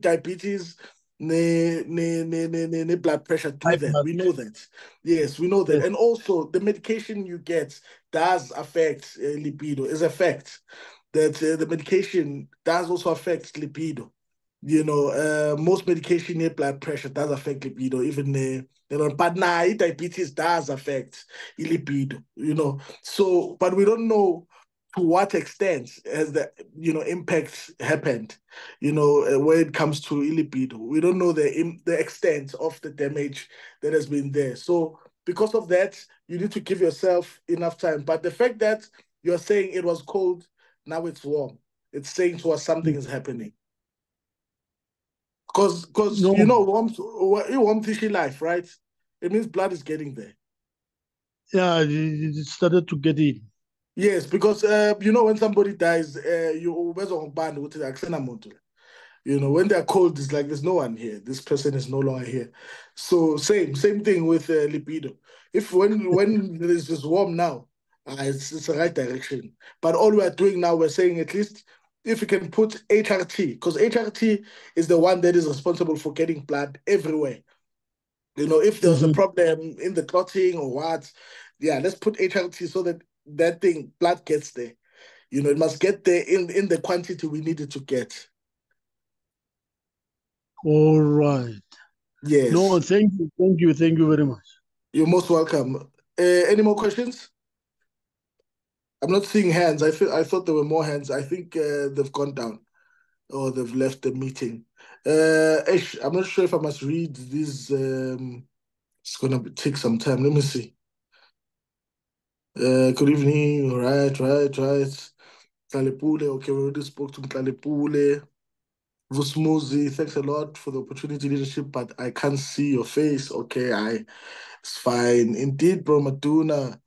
diabetes ne, ne, ne, ne, ne, ne blood pressure do that. we know that. Yes we know that. Yes. and also the medication you get does affect uh, libido. Is a fact that uh, the medication does also affect libido you know, uh, most medication near blood pressure does affect libido, even uh, you know, but now diabetes does affect libido, you know. So, but we don't know to what extent has the you know impact happened, you know, uh, when it comes to libido. We don't know the the extent of the damage that has been there. So, because of that, you need to give yourself enough time. But the fact that you're saying it was cold, now it's warm. It's saying to us something is happening. Because because No. you know warm warm tissue life, right? It means blood is getting there. Yeah, it started to get in. Yes, because uh, you know when somebody dies, uh, you always on band with the. You know when they're cold, it's like there's no one here. This person is no longer here. So same same thing with uh, libido. If when when it is warm now, uh, it's it's the right direction. But all we are doing now, we're saying at least if you can put HRT, because HRT is the one that is responsible for getting blood everywhere. You know, if there's a Mhm. problem in the clotting or what, yeah, let's put HRT so that that thing blood gets there. You know, it must get there in in the quantity we need it to get. All right. Yes. No, thank you, thank you, thank you very much. You're most welcome. Uh, any more questions? I'm not seeing hands. I I thought there were more hands. I think uh, they've gone down or they've left the meeting. Uh, I'm not sure if I must read these. Um, it's gonna take some time. Let me see. Uh, good evening. Right, right, right. Tlalepule. Okay, we already spoke to Tlalepule. Vusmuzi, thanks a lot for the opportunity, leadership, but I can't see your face. Okay, I it's fine. Indeed, bro, Maduna.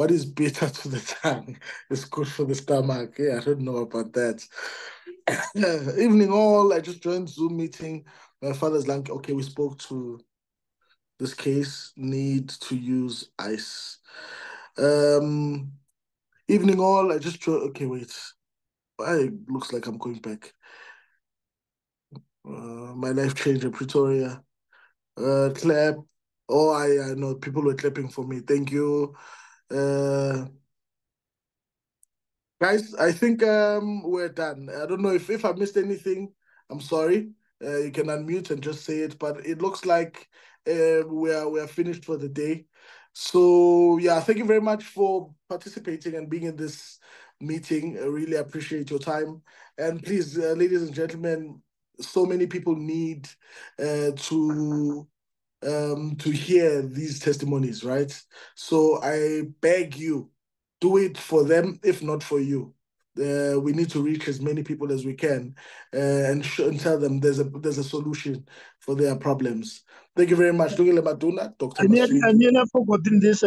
What is bitter to the tongue is good for the stomach. Yeah, I don't know about that. Evening all. I just joined Zoom meeting. My father's like, okay, we spoke to this case. Need to use ice. Um, evening all. I just joined. Okay, wait. I looks like I'm going back. Uh, my life changed in Pretoria. Uh, clap. Oh, I, I know people were clapping for me. Thank you. Uh, guys, I think um, we're done. I don't know if, if I missed anything. I'm sorry. Uh, you can unmute and just say it, but it looks like uh, we are we are finished for the day. So yeah, thank you very much for participating and being in this meeting. I really appreciate your time. And please, uh, ladies and gentlemen, so many people need uh, to um, to hear these testimonies, right? So I beg you, do it for them, if not for you. Uh, we need to reach as many people as we can uh, and, sh- and tell them there's a there's a solution for their problems. Thank you very much. Dr. I nearly, I nearly forgotten this.